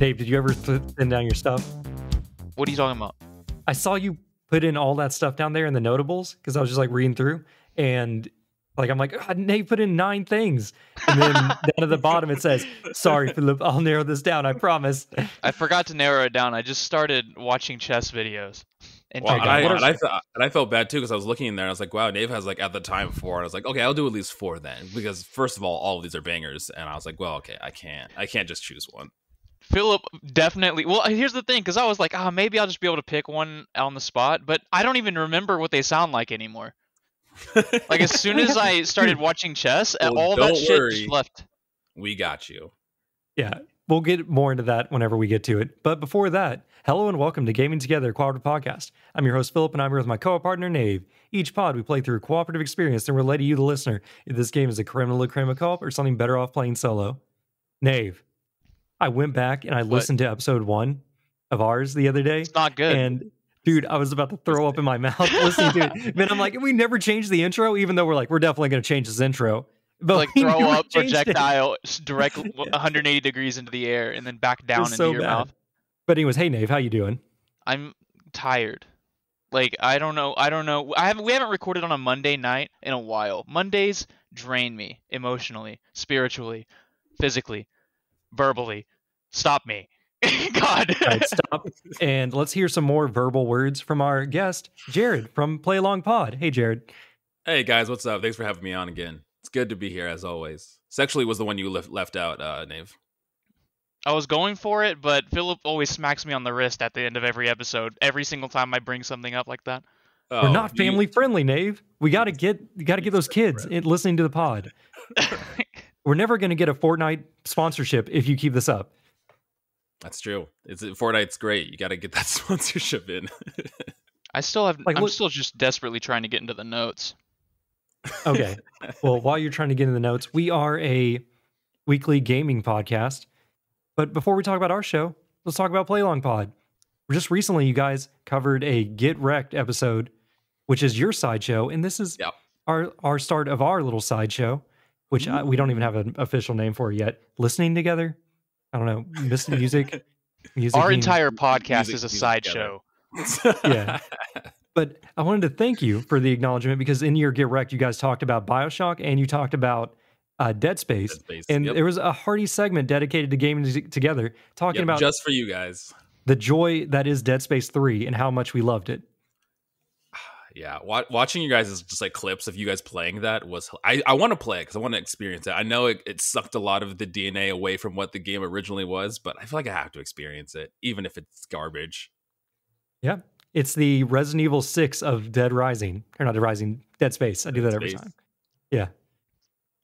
Dave, did you ever thin down your stuff? What are you talking about? I saw you put in all that stuff down there in the notables because I was just like reading through and like I'm like, God, Nate put in nine things. And then down at the bottom it says, Sorry, Phillip, I'll narrow this down, I promise. I forgot to narrow it down. I just started watching chess videos. And Well, and, I, and, I fe- and I felt bad too because I was looking in there and I was like, wow, Dave has like at the time four. And I was like, okay, I'll do at least four then. Because first of all, all of these are bangers. And I was like, well, okay, I can't. I can't just choose one. Phillip definitely. Well, here's the thing, because I was like, ah, maybe I'll just be able to pick one on the spot, but I don't even remember what they sound like anymore. Like as soon as I started watching chess, Well, all that shit worry. just left. we got you. Yeah, we'll get more into that whenever we get to it. But before that, hello and welcome to Gaming Together Cooperative Podcast. I'm your host, Phillip, and I'm here with my co partner, Nave. Each pod, we play through a cooperative experience and relay to you, the listener, if this game is a creme de la creme co-op or something better off playing solo. Nave, I went back and I What? listened to episode one of ours the other day. It's not good. And dude, I was about to throw up in my mouth listening to it. Man, I'm like, we never changed the intro, even though we're like, we're definitely going to change this intro. But like throw up it. projectile s- direct 180 degrees into the air and then back down into so your bad. mouth. But anyways, hey Nave, how you doing? I'm tired. Like I don't know. I don't know. I haven't. We haven't recorded on a Monday night in a while. Mondays drain me emotionally, spiritually, physically, verbally. Stop me. God. All right, stop. And let's hear some more verbal words from our guest, Jared from Play Along Pod. Hey, Jared. Hey guys, what's up? Thanks for having me on again. It's good to be here as always. Sexually was the one you left left out, uh, Nave. I was going for it, but Phillip always smacks me on the wrist at the end of every episode. Every single time I bring something up like that. Oh, We're not you- family friendly, Nave. We got to get you got to get those kids in, listening to the pod. We're never going to get a Fortnite sponsorship if you keep this up. That's true. It's uh, Fortnite's great. You got to get that sponsorship in. I still have. Like, I'm look- still just desperately trying to get into the notes. Okay. well, while you're trying to get into the notes, we are a weekly gaming podcast. But before we talk about our show, let's talk about Play Along Pod. Just recently, you guys covered a Get Wrecked episode, which is your sideshow, and this is Yep. our our start of our little sideshow, which I, we don't even have an official name for yet. Listening together, I don't know, missing music, music. Our being- entire podcast music- is a sideshow. Yeah. But I wanted to thank you for the acknowledgement because in your Get Wrecked, you guys talked about Bioshock and you talked about uh, Dead Space. Dead Space, And yep. there was a hearty segment dedicated to gaming t- together, talking Yep, about just for you guys. the joy that is Dead Space 3 and how much we loved it. Yeah, watching you guys is just like clips of you guys playing that was. I, I want to play it because I want to experience it. I know it, it sucked a lot of the DNA away from what the game originally was, but I feel like I have to experience it, even if it's garbage. Yeah. It's the Resident Evil 6 of Dead Rising. Or not Dead Rising, Dead Space. I do Dead that every time. Yeah.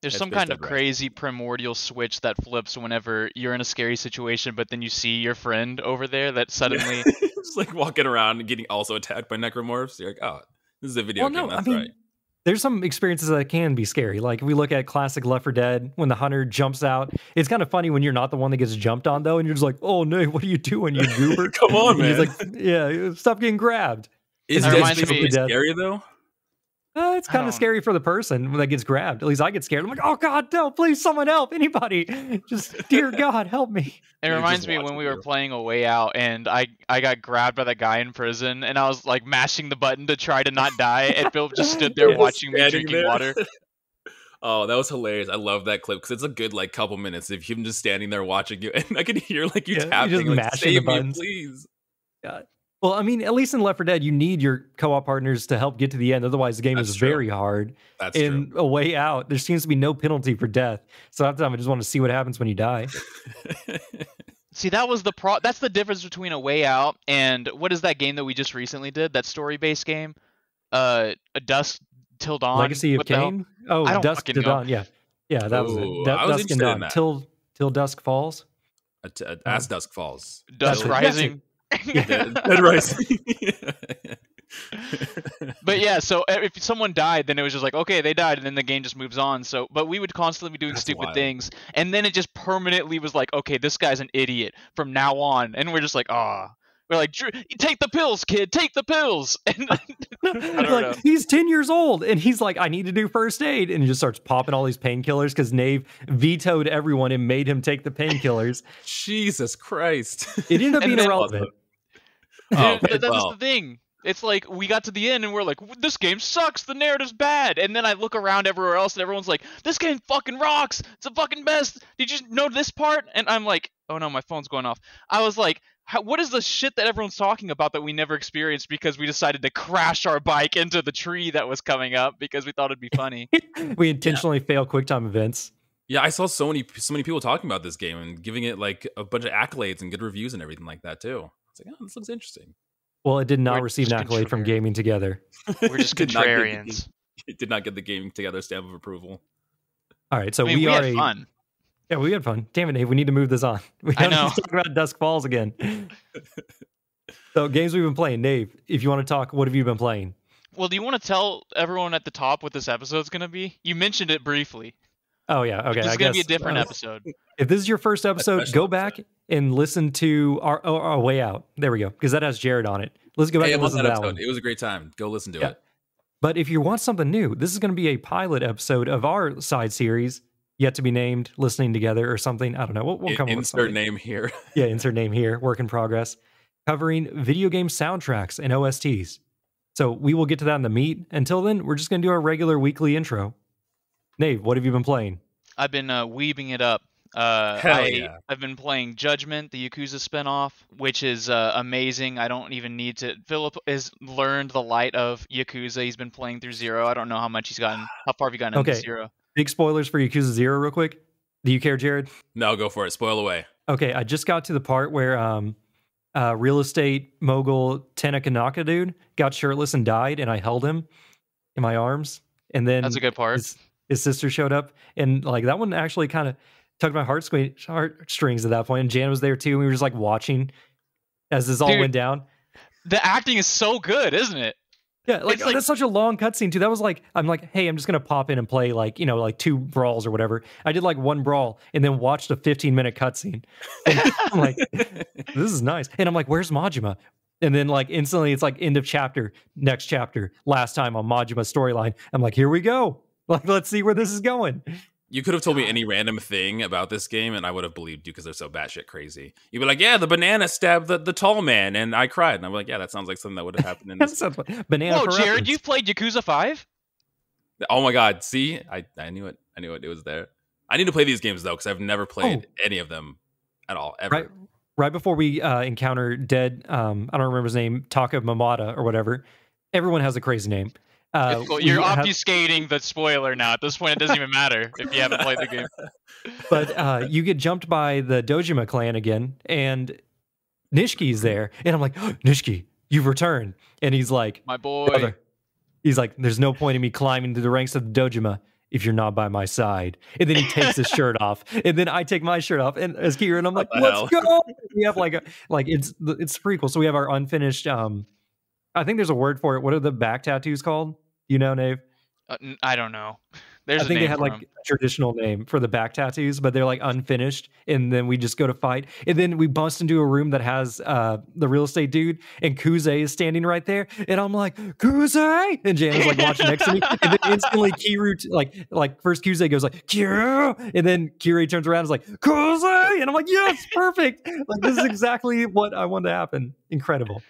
There's Dead some Space kind of Dead Rising. crazy primordial switch that flips whenever you're in a scary situation, but then you see your friend over there that suddenly. just like walking around and getting also attacked by necromorphs. You're like, oh, this is a video Well, game. no, I mean, right. there's some experiences that can be scary. Like if we look at classic Left 4 Dead, when the hunter jumps out, it's kind of funny when you're not the one that gets jumped on though, and you're just like, "Oh no, what are you doing, you goober?" Come on, And he's man. like, "Yeah, stop getting grabbed." Is That Dead reminds Space me- Dead. scary though? Uh, it's kind of scary for the person that gets grabbed. At least I get scared. I'm like, "Oh God, no! Please, someone help! Anybody! Just, dear God, help me!" It reminds me when we were playing a way out and I I got grabbed by the guy in prison and I was like mashing the button to try to not die and Phillip just stood there Yeah, watching me drinking there. water. Oh, that was hilarious. I love that clip because it's a good like couple minutes of him just standing there watching you, and I can hear like you Yeah, you're tapping, just like, mashing the "Save me, buttons." please." Well, I mean, at least in Left 4 Dead, you need your co-op partners to help get to the end. Otherwise, the game That's is true. very hard. That's in a way out, there seems to be no penalty for death. So half the time, I just want to see what happens when you die. See, that was the pro. That's the difference between a way out and what is that game that we just recently did? That story-based game, uh, a Dusk Till Dawn. Legacy of What? Cain. Oh, Dusk fucking to know. Dawn. Yeah, yeah, that was it. Ooh, Du- I was Dusk and interested in Dawn that. till till dusk falls. Uh, t- uh, As dusk falls. Dusk Rising. Dead, Dead Rising. But yeah, so uh, if someone died, then it was just like, okay, they died, and then the game just moves on. So, but we would constantly be doing That's stupid wild. things, and then it just permanently was like, okay, this guy's an idiot from now on, and we're just like, ah, we're like, "Drew, take the pills, kid, take the pills. And like know. he's 10 years old and he's like i need to do first aid and he just starts popping all these painkillers because nave vetoed everyone and made him take the painkillers Jesus Christ. it ended up being then- irrelevant Oh, Dude, th- that's well. the thing. It's like we got to the end and we're like, this game sucks. The narrative's bad. And then I look around everywhere else and everyone's like, this game fucking rocks. It's the fucking best. Did you know this part? And I'm like, oh no, my phone's going off. I was like, how, what is the shit that everyone's talking about that we never experienced because we decided to crash our bike into the tree that was coming up because we thought it'd be funny? we intentionally fail quicktime events Yeah, I saw so many so many people talking about this game and giving it like a bunch of accolades and good reviews and everything like that too. It's like, oh, this looks interesting. well it did not We're receive an just accolade from gaming together We're just Did not get the contrarians. It did not get the gaming together stamp of approval. all right so I mean, we, we, are had a fun. Yeah we had fun damn it Nave, we need to move this on we I don't need know. to talk about dusk falls again so games we've been playing Nave, if you want to talk what have you been playing Well, do you want to tell everyone at the top what this episode's gonna be? You mentioned it briefly. oh yeah okay this I is gonna be a different uh, episode. If this is your first episode, special go back and listen to our, our, our way out. There we go, because that has Jared on it. Let's go back Hey, and listen that to that episode. one. It was a great time. Go listen to Yeah. it. But if you want something new, this is going to be a pilot episode of our side series, yet to be named, listening together or something. I don't know. We'll, we'll In- come up with Insert name here. Yeah, insert name here. Work in progress. Covering video game soundtracks and OSTs. So we will get to that in the meat. Until then, we're just going to do our regular weekly intro. Nave, what have you been playing? I've been uh, weebing it up. Uh, Hell I, yeah. I've been playing Judgment, the Yakuza spinoff, which is uh, amazing. I don't even need to. Phillip has learned the light of Yakuza. He's been playing through Zero. I don't know how much he's gotten. How far have you gotten into Okay. Zero? Big spoilers for Yakuza Zero, real quick. Do you care, Jared? No, go for it. Spoil away. Okay, I just got to the part where um, uh, real estate mogul Tanaka Naka dude got shirtless and died, and I held him in my arms. And then That's a good part. his, his sister showed up, and like that one actually kind of tugged my heart heartstrings at that point. And Jan was there too. And we were just like watching as this all went down. The acting is so good, isn't it? Yeah, like, like- that's such a long cutscene too. That was like I'm like, hey, I'm just gonna pop in and play like you know like two brawls or whatever. I did like one brawl and then watched a 15 minute cutscene. And I'm like, this is nice. And I'm like, where's Majima? And then like instantly it's like end of chapter, next chapter, last time on Majima's storyline. I'm like, here we go. Like, let's see where this is going. You could have told me any random thing about this game, and I would have believed you because they're so batshit crazy. You'd be like, "Yeah, the banana stabbed the, the tall man," and I cried. And I'm like, "Yeah, that sounds like something that would have happened in That this." sounds like banana. Whoa, Jared, you've played Yakuza 5? oh my god! See, I I knew it. I knew it. It was there. I need to play these games though because I've never played any of them at all ever. right right before we uh, encounter dead um i don't remember his name taka mamata or whatever everyone has a crazy name uh, cool. You're have- obfuscating the spoiler now. At this point, it doesn't even matter if you haven't played the game. but uh, you get jumped by the dojima clan again and Nishiki's there and i'm like Nishiki you've returned and he's like My boy. he's like there's no point in me climbing to the ranks of the dojima if you're not by my side and then he takes his shirt off and then i take my shirt off and as Kiryu, and i'm like let's go we have like a like it's it's cool so we have our unfinished um i think there's a word for it what are the back tattoos called you know nave Uh, n- I don't know. There's I think a they had like like 'em. a traditional name for the back tattoos, but they're like unfinished. And then we just go to fight. And then we bust into a room that has uh, the real estate dude, and Kuze is standing right there. And I'm like, Kuze! And Jan is like watching next to me. And then instantly Kiryu, t- like, like first Kuze goes like, Kiryu! And then Kiryu turns around and is like, Kuze! And I'm like, yes, perfect. like, this is exactly what I wanted to happen. Incredible.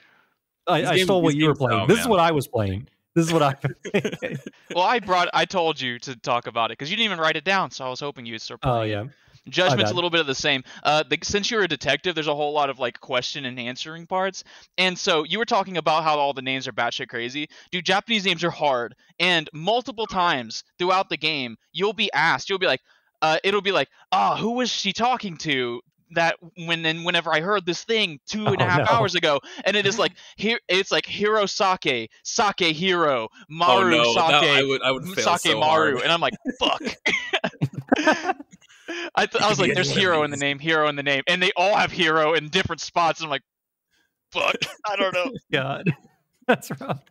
I, These I games- stole what you were playing. oh, this is what I was playing. This is what I. Well, I brought. I told you to talk about it because you didn't even write it down. So I was hoping you'd start oh yeah. Judgment's a little bit of the same. Uh, the, since you're a detective, there's a whole lot of like question and answering parts. And so you were talking about how all the names are batshit crazy. Dude, Japanese names are hard, and multiple times throughout the game, you'll be asked. You'll be like, uh, it'll be like, ah, who was she talking to? That when and whenever I heard this thing two and a Oh, half no. hours ago, and it is like here it's like Hiro Sake, Sake Hiro, oh Maru no, Sake, that- I would I would Sake so Maru, hard. and I'm like, fuck. I, th- I was like, there's any hero in the name, hero in the name, and they all have hero in different spots. And I'm like, fuck, I don't know. God. That's rough.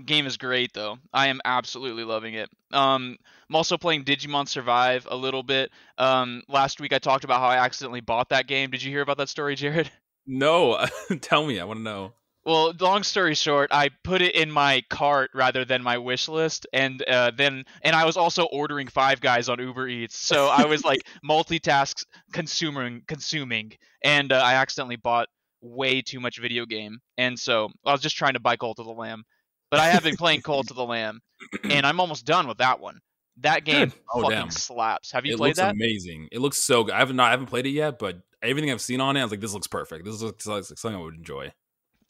The game is great though. I am absolutely loving it. Um, I'm also playing Digimon Survive a little bit. Um, last week I talked about how I accidentally bought that game. Did you hear about that story, Jared? No, tell me. I want to know. Well, long story short, I put it in my cart rather than my wish list, and uh, then and I was also ordering Five Guys on Uber Eats, so I was like multitask consuming, consuming, and uh, I accidentally bought way too much video game, and so I was just trying to buy Cult of the Lamb, but I have been playing Cult to the Lamb, and I'm almost done with that one. That game Oh, fucking damn. slaps. Have you it played looks that? amazing. It looks so good. I haven't not I haven't played it yet, but everything I've seen on it, I was like, this looks perfect. This looks like something I would enjoy.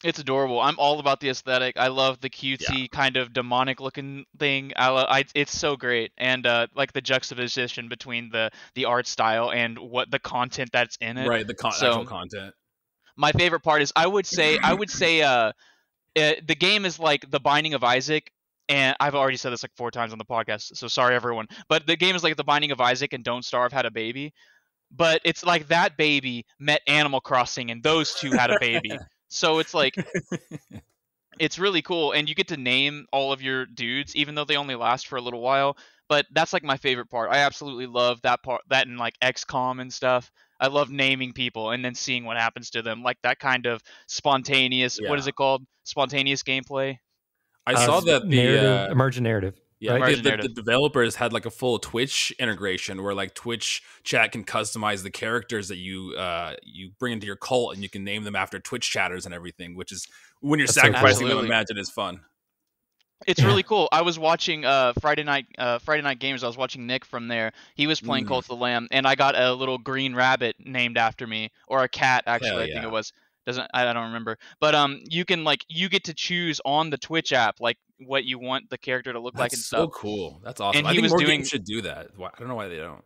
It's adorable. I'm all about the aesthetic. I love the cutesy kind of demonic looking thing. I, lo- I it's so great, and uh, like the juxtaposition between the the art style and what the content that's in it. Right, the con- So- actual content. My favorite part is I would say I would say uh, uh, the game is like the Binding of Isaac. And I've already said this like four times on the podcast, so sorry everyone. But the game is like the Binding of Isaac and Don't Starve had a baby, but it's like that baby met Animal Crossing and those two had a baby. so it's like it's really cool and you get to name all of your dudes even though they only last for a little while but that's like my favorite part i absolutely love that part that in like xcom and stuff i love naming people and then seeing what happens to them like that kind of spontaneous what is it called spontaneous gameplay I Uh, saw that the narrative, uh, emergent narrative. Yeah, right? the, the, the developers had like a full Twitch integration where like Twitch chat can customize the characters that you uh you bring into your cult and you can name them after Twitch chatters and everything, which is when you're That's so cool. sacrificing them, imagine is fun. It's Yeah. really cool i was watching uh friday night uh friday night gamers i was watching nick from there he was playing Mm. cult of the lamb and i got a little green rabbit named after me or a cat actually Hell i think it was doesn't I don't remember but um you can like you get to choose on the twitch app like what you want the character to look like and That's stuff so cool. That's awesome. And I he think was more doing- games should do that. Why, I don't know why they don't.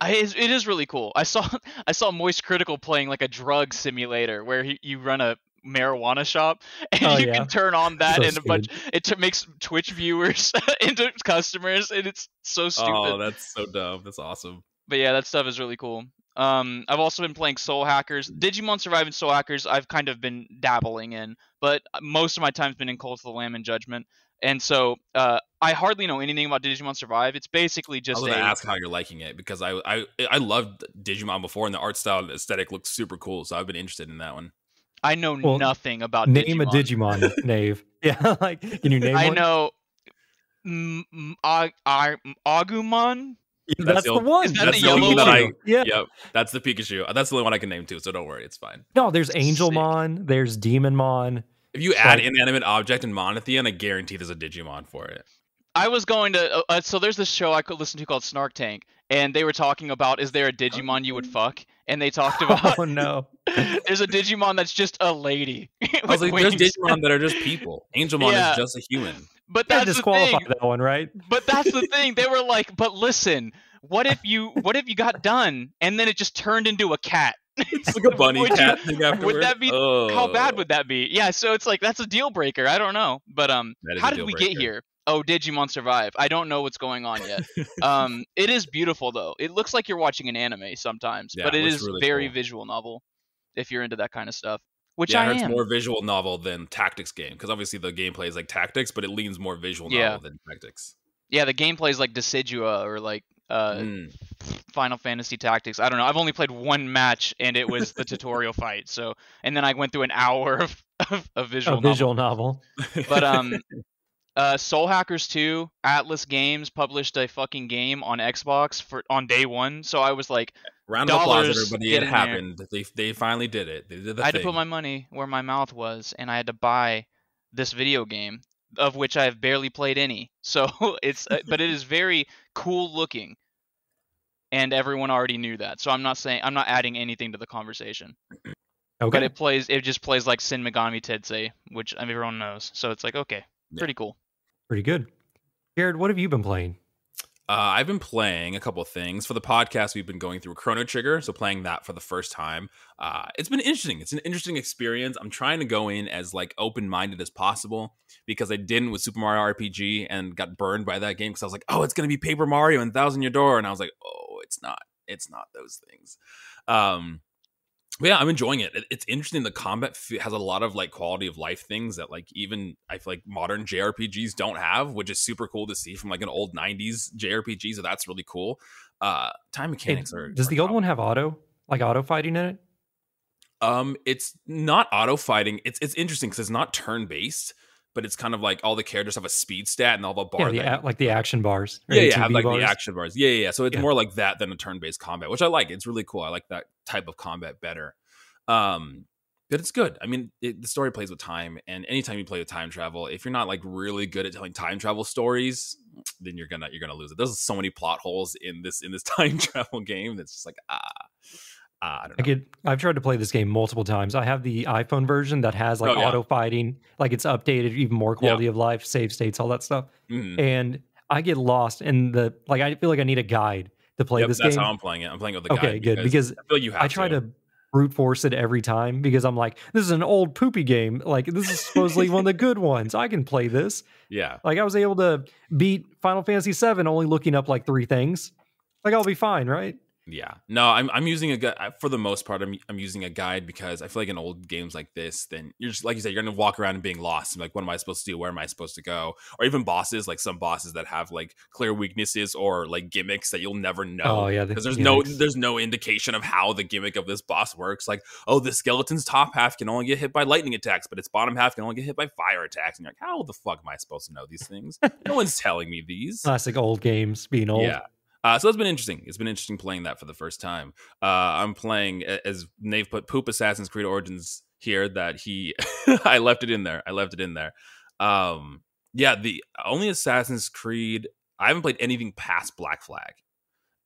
I, it it is really cool. I saw I saw Moist Critical playing like a drug simulator where he, you run a marijuana shop and Oh, you yeah. can turn on that So and a bunch it t- makes Twitch viewers into customers and it's so stupid. Oh, that's so dumb. That's awesome. but yeah, that stuff is really cool. Um, I've also been playing Soul Hackers. Digimon Survive and Soul Hackers I've kind of been dabbling in, but most of my time's been in Cult of the Lamb and Judgment. And so uh, I hardly know anything about Digimon Survive. It's basically just. I just was gonna ask how you're liking it because I I I loved Digimon before and the art style and aesthetic looks super cool. So I've been interested in that one. I know Well, nothing about Name a Digimon. Digimon, Nave. Yeah, like can you name I one? know. Ag- Ag- Agumon. Yeah, That's That's, the the, one. Is that that's the the only yellow one that? I- yeah. Yep, that's the Pikachu. That's the only one I can name too. So don't worry, it's fine. No, there's Sick. Angelmon. There's Demonmon. If you add Like- inanimate object and mon at the end, I guarantee there's a Digimon for it. I was going to. Uh, uh, so there's this show I could listen to called Snark Tank, and they were talking about is there a Digimon you would fuck? And they talked about Oh no. there's a Digimon that's just a lady. I was like, there's. Digimon that are just people. Angelmon Yeah. is just a human. But that's the thing. that one, right? But that's the thing. They were like, but listen, what if you what if you got done and then it just turned into a cat? It's like a bunny Would you- cat thing afterwards. that be- oh. How bad would that be? Yeah, so it's like that's a deal breaker. I don't know. But um how did we get here? Oh, Digimon Survive. I don't know what's going on yet. um it is beautiful though. It looks like you're watching an anime sometimes, Yeah, but it is really very cool. visual novel if you're into that kind of stuff. Which yeah, I I heard it's am. more visual novel than tactics game because obviously the gameplay is like tactics, but it leans more visual Yeah. novel than tactics. Yeah, the gameplay is like Disgaea or like uh Mm. Final Fantasy Tactics. I don't know. I've only played one match, and it was the tutorial fight. So, and then I went through an hour of, of, of visual. A novel. visual novel. But um, uh, Soul Hackers 2, Atlus Games published a fucking game on Xbox for on day one. So I was like, Round of applause, everybody! It in there. happened. They they finally did it. They did the I had thing. to put my money where my mouth was, and I had to buy this video game of which I have barely played any. So it's, uh, but it is very cool looking. And everyone already knew that, so I'm not saying I'm not adding anything to the conversation. Okay. but it plays it just plays like Shin Megami Tensei, which everyone knows. So it's like okay, Yeah. pretty cool. Pretty good. Jared, what have you been playing? Uh, I've been playing a couple things for the podcast. We've been going through Chrono Trigger, so playing that for the first time. Uh, it's been interesting. It's an interesting experience. I'm trying to go in as like open minded as possible because I didn't with Super Mario RPG and got burned by that game because I was like, oh, it's gonna be Paper Mario and Thousand Year Door, and I was like, oh, it's not. It's not those things. Um, yeah, I'm enjoying it. It- It's interesting. The combat has a lot of like quality of life things that like even I feel like modern JRPGs don't have, which is super cool to see from like an old '90s JRPG. So that's really cool. Uh, time Hey, mechanics are. does are the old top. one have auto? Like auto fighting in it? Um, it's not auto fighting. It's it's interesting because it's not turn based, but it's kind of like all the characters have a speed stat and all the bar. Yeah, the, a- like the action bars. yeah, yeah, have like bars. the action bars. Yeah, yeah, yeah. So it's Yeah. more like that than a turn-based combat, which I like. It's really cool. I like that type of combat better. Um, but it's good. I mean, it, the story plays with time, and anytime you play with time travel, if you're not like really good at telling time travel stories, then you're gonna you're gonna lose it. There's so many plot holes in this in this time travel game that's just like ah, ah I don't I know. get. I've tried to play this game multiple times. I have the iPhone version that has like Oh, yeah. auto fighting, like it's updated, even more Yeah. quality of life, save states, all that stuff. Mhm. And I get lost in the like. I feel like I need a guide to play Yep, this that's game. That's how I'm playing it. I'm playing it with the okay, guide good because I feel you I try to. brute force it every time because I'm like, this is an old poopy game. Like this is supposedly one of the good ones. I can play this. Yeah. Like I was able to beat Final Fantasy VII only looking up like three things. Like I'll be fine, right? Yeah. No, I'm I'm using a guide for the most part. I'm I'm using a guide because I feel like in old games like this, then you're just like you said, you're gonna walk around and being lost. Like, what am I supposed to do? Where am I supposed to go? Or even bosses, like some bosses that have like clear weaknesses or like gimmicks that you'll never know. Oh yeah, the Because there's no there's no indication of how the gimmick of this boss works. Like, oh, the skeleton's top half can only get hit by lightning attacks, but its bottom half can only get hit by fire attacks. And you're like, how the fuck am I supposed to know these things? no one's telling me these. classic old games being old. Yeah. Uh, so it's been interesting. It's been interesting playing that for the first time. Uh, I'm playing as Nave put Poop Assassin's Creed Origins here. That he, I left it in there. I left it in there. Um, yeah, the only Assassin's Creed I haven't played anything past Black Flag.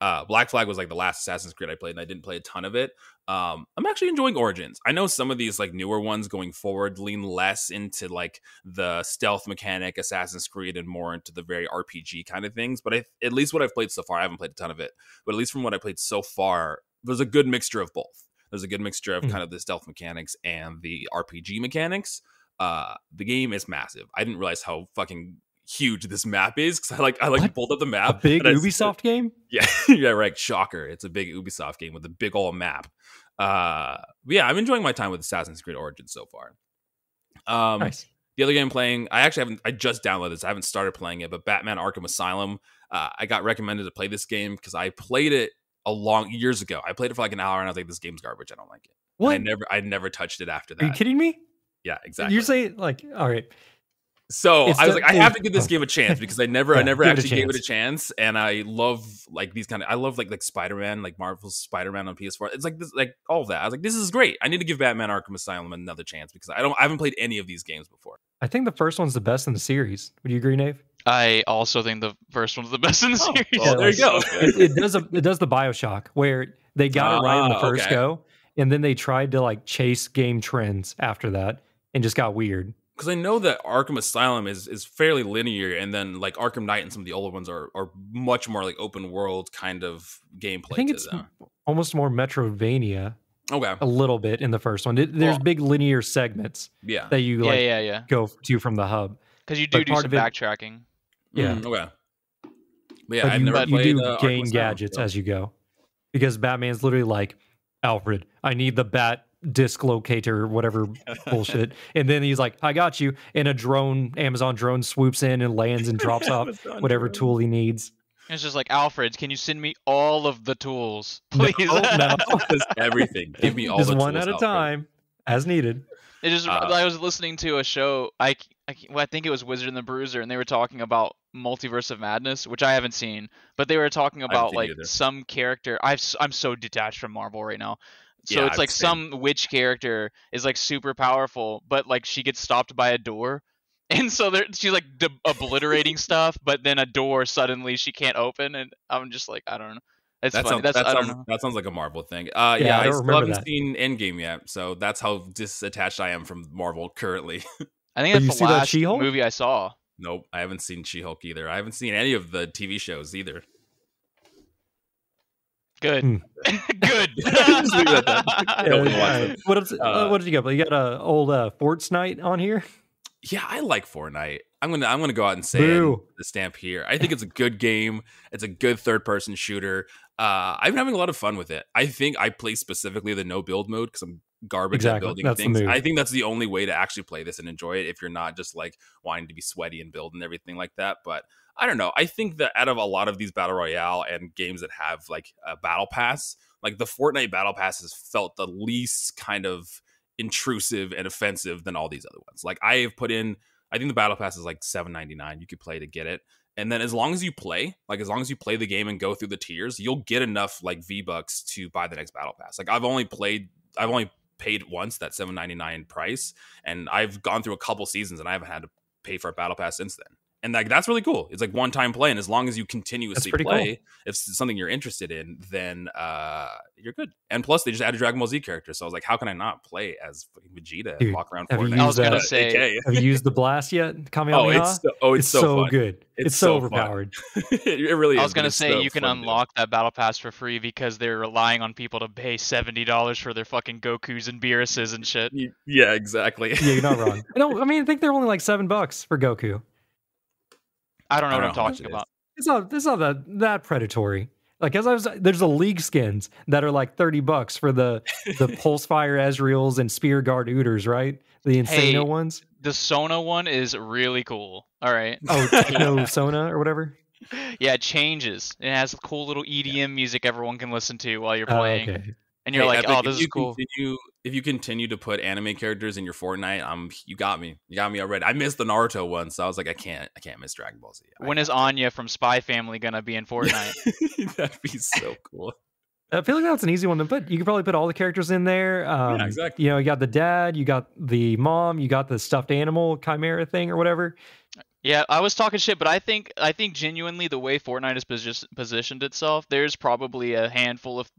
Uh, Black Flag was like the last Assassin's Creed I played, and I didn't play a ton of it. Um, I'm actually enjoying Origins. I know some of these like newer ones going forward lean less into like the stealth mechanic, Assassin's Creed, and more into the very RPG kind of things. But I, at least what I've played so far, I haven't played a ton of it, but at least from what I played so far, there's a good mixture of both. There's a good mixture of Mhm. kind of the stealth mechanics and the RPG mechanics. Uh, the game is massive. I didn't realize how fucking huge this map is because I like I like What? pulled up the A map. big and I- Ubisoft game? yeah, yeah, right. Shocker. It's a big Ubisoft game with a big old map. Uh yeah, I'm enjoying my time with Assassin's Creed Origins so far. Um nice. the other game I'm playing, I actually haven't I just downloaded this. I haven't started playing it, but Batman Arkham Asylum. Uh, I got recommended to play this game because I played it a long years ago. I played it for like an hour and I was like, this game's garbage. I don't like it. And What? I never I never touched it after that. Are you kidding me? Yeah, exactly. You're saying like, all right, So It's I was the- like, I have to give this oh. game a chance because I never, I never give it actually gave it a chance. chance. And I love like these kind of, I love like like Spider Man, like Marvel's Spider Man on PS4. It's like this, like all that. I was like, this is great. I need to give Batman Arkham Asylum another chance because I don't, I haven't played any of these games before. I think the first one's the best in the series. Would you agree, Nave? I also think the first one's the best in the Oh, series. well, there you go. it, it does a, it does the Bioshock where they got it right in the Ah, first okay. go, and then they tried to like chase game trends after that, and just got weird. Because I know that Arkham Asylum is is fairly linear, and then like Arkham Knight and some of the older ones are are much more like open world kind of gameplay. I think to it's them. almost more Metroidvania okay. a little bit in the first one. It, there's Well- big linear segments Yeah. that you like yeah, yeah. yeah. go to from the hub. Because you do But do some it- backtracking. Yeah. Mm, okay. But yeah, but I've you, never you played do uh, Arkham gain Asylum, gadgets so- as you go, because Batman's literally like, Alfred, I need the bat disc locator, whatever bullshit, and then he's like, I got you, and a drone, Amazon drone swoops in and lands and drops off whatever drone. tool he needs. It's just like Alfred, can you send me all of the tools, please? no. Just everything. Give me all just the one tools, at a Alfred. time, as needed. It just Uh, I was listening to a show. I, c- I c- well, I think it was Wizard and the Bruiser, and they were talking about Multiverse of Madness, which I haven't seen, but they were talking about like either. some character. I've s- I'm so detached from Marvel right now. So Yeah, it's like same. some witch character is like super powerful, but like she gets stopped by a door. And so there, she's like de- obliterating stuff, but then a door suddenly she can't open, and I'm just like, I don't know. It's That funny. sounds, That's that, I don't sounds, know. that sounds like a Marvel thing. Uh, Yeah, yeah, I I, still haven't that. seen Endgame yet, so that's how disattached I am from Marvel currently. I think Did you that's the that last She-Hulk? movie I saw. nope, I haven't seen She-Hulk either. I haven't seen any of the TV shows either. Good. Hmm. Good. Just leave it at that. Yeah, don't wanna watch alright. them. What else? uh, Uh, what did you got? You got a old uh, Fortnite on here. Yeah, I like Fortnite. I'm gonna I'm gonna go out and say the stamp here. I think it's a good game. It's a good third person shooter. Uh, I've been having a lot of fun with it. I think I play specifically the no build mode because I'm garbage Exactly. at building That's things. I think that's the only way to actually play this and enjoy it if you're not just like wanting to be sweaty and build and everything like that. But I don't know. I think that out of a lot of these battle royale and games that have like a battle pass, like the Fortnite battle pass has felt the least kind of intrusive and offensive than all these other ones. Like I have put in, I think the battle pass is like seven ninety nine. You could play to get it, and then as long as you play, like as long as you play the game and go through the tiers, you'll get enough like V bucks to buy the next battle pass. Like I've only played, I've only paid once that seven ninety nine price, and I've gone through a couple seasons and I haven't had to pay for a battle pass since then and like that's really cool. It's like one time play, and as long as you continuously play, cool. if it's something you're interested in, then uh, you're good. And plus, they just added Dragon Ball Z character, so I was like, how can I not play as Vegeta and walk around? Have Fortnite? you I was gonna uh, say, have you used the blast yet? Kamehameha? oh, it's so, oh, it's, it's so, so, good. It's, It's so, so overpowered. it really is. I was gonna say so you can fun to unlock that battle pass for free because they're relying on people to pay seventy dollars for their fucking Goku's and Beerus's and shit. Yeah, exactly. Yeah, you're not wrong. No, I mean, I think they're only like seven bucks for Goku. I don't know I what don't I'm know how much talking it is. about. It's not. It's not that that predatory. Like as I was, there's a league skins that are like thirty bucks for the the Pulsefire Ezreals and Spirit Guard Udyrs, right? The Insano Hey. ones. The Sona one is really cool. All right. Oh, Techno Sona or whatever. Yeah, it changes. It has cool little EDM music everyone can listen to while you're Oh, playing, okay. And you're Hey, like, Epic, "Oh, this is you cool." Continue, if you continue to put anime characters in your Fortnite, um, you got me. You got me already. I missed the Naruto one, so I was like, I can't, I can't miss Dragon Ball Z. I When is Anya from Spy Family gonna be in Fortnite? That'd be so cool. I feel like that's an easy one to put. You could probably put all the characters in there. Um, exactly. You know, you got the dad, you got the mom, you got the stuffed animal chimera thing or whatever. Yeah, I was talking shit, but I think I think genuinely the way Fortnite has posi- positioned itself, there's probably a handful of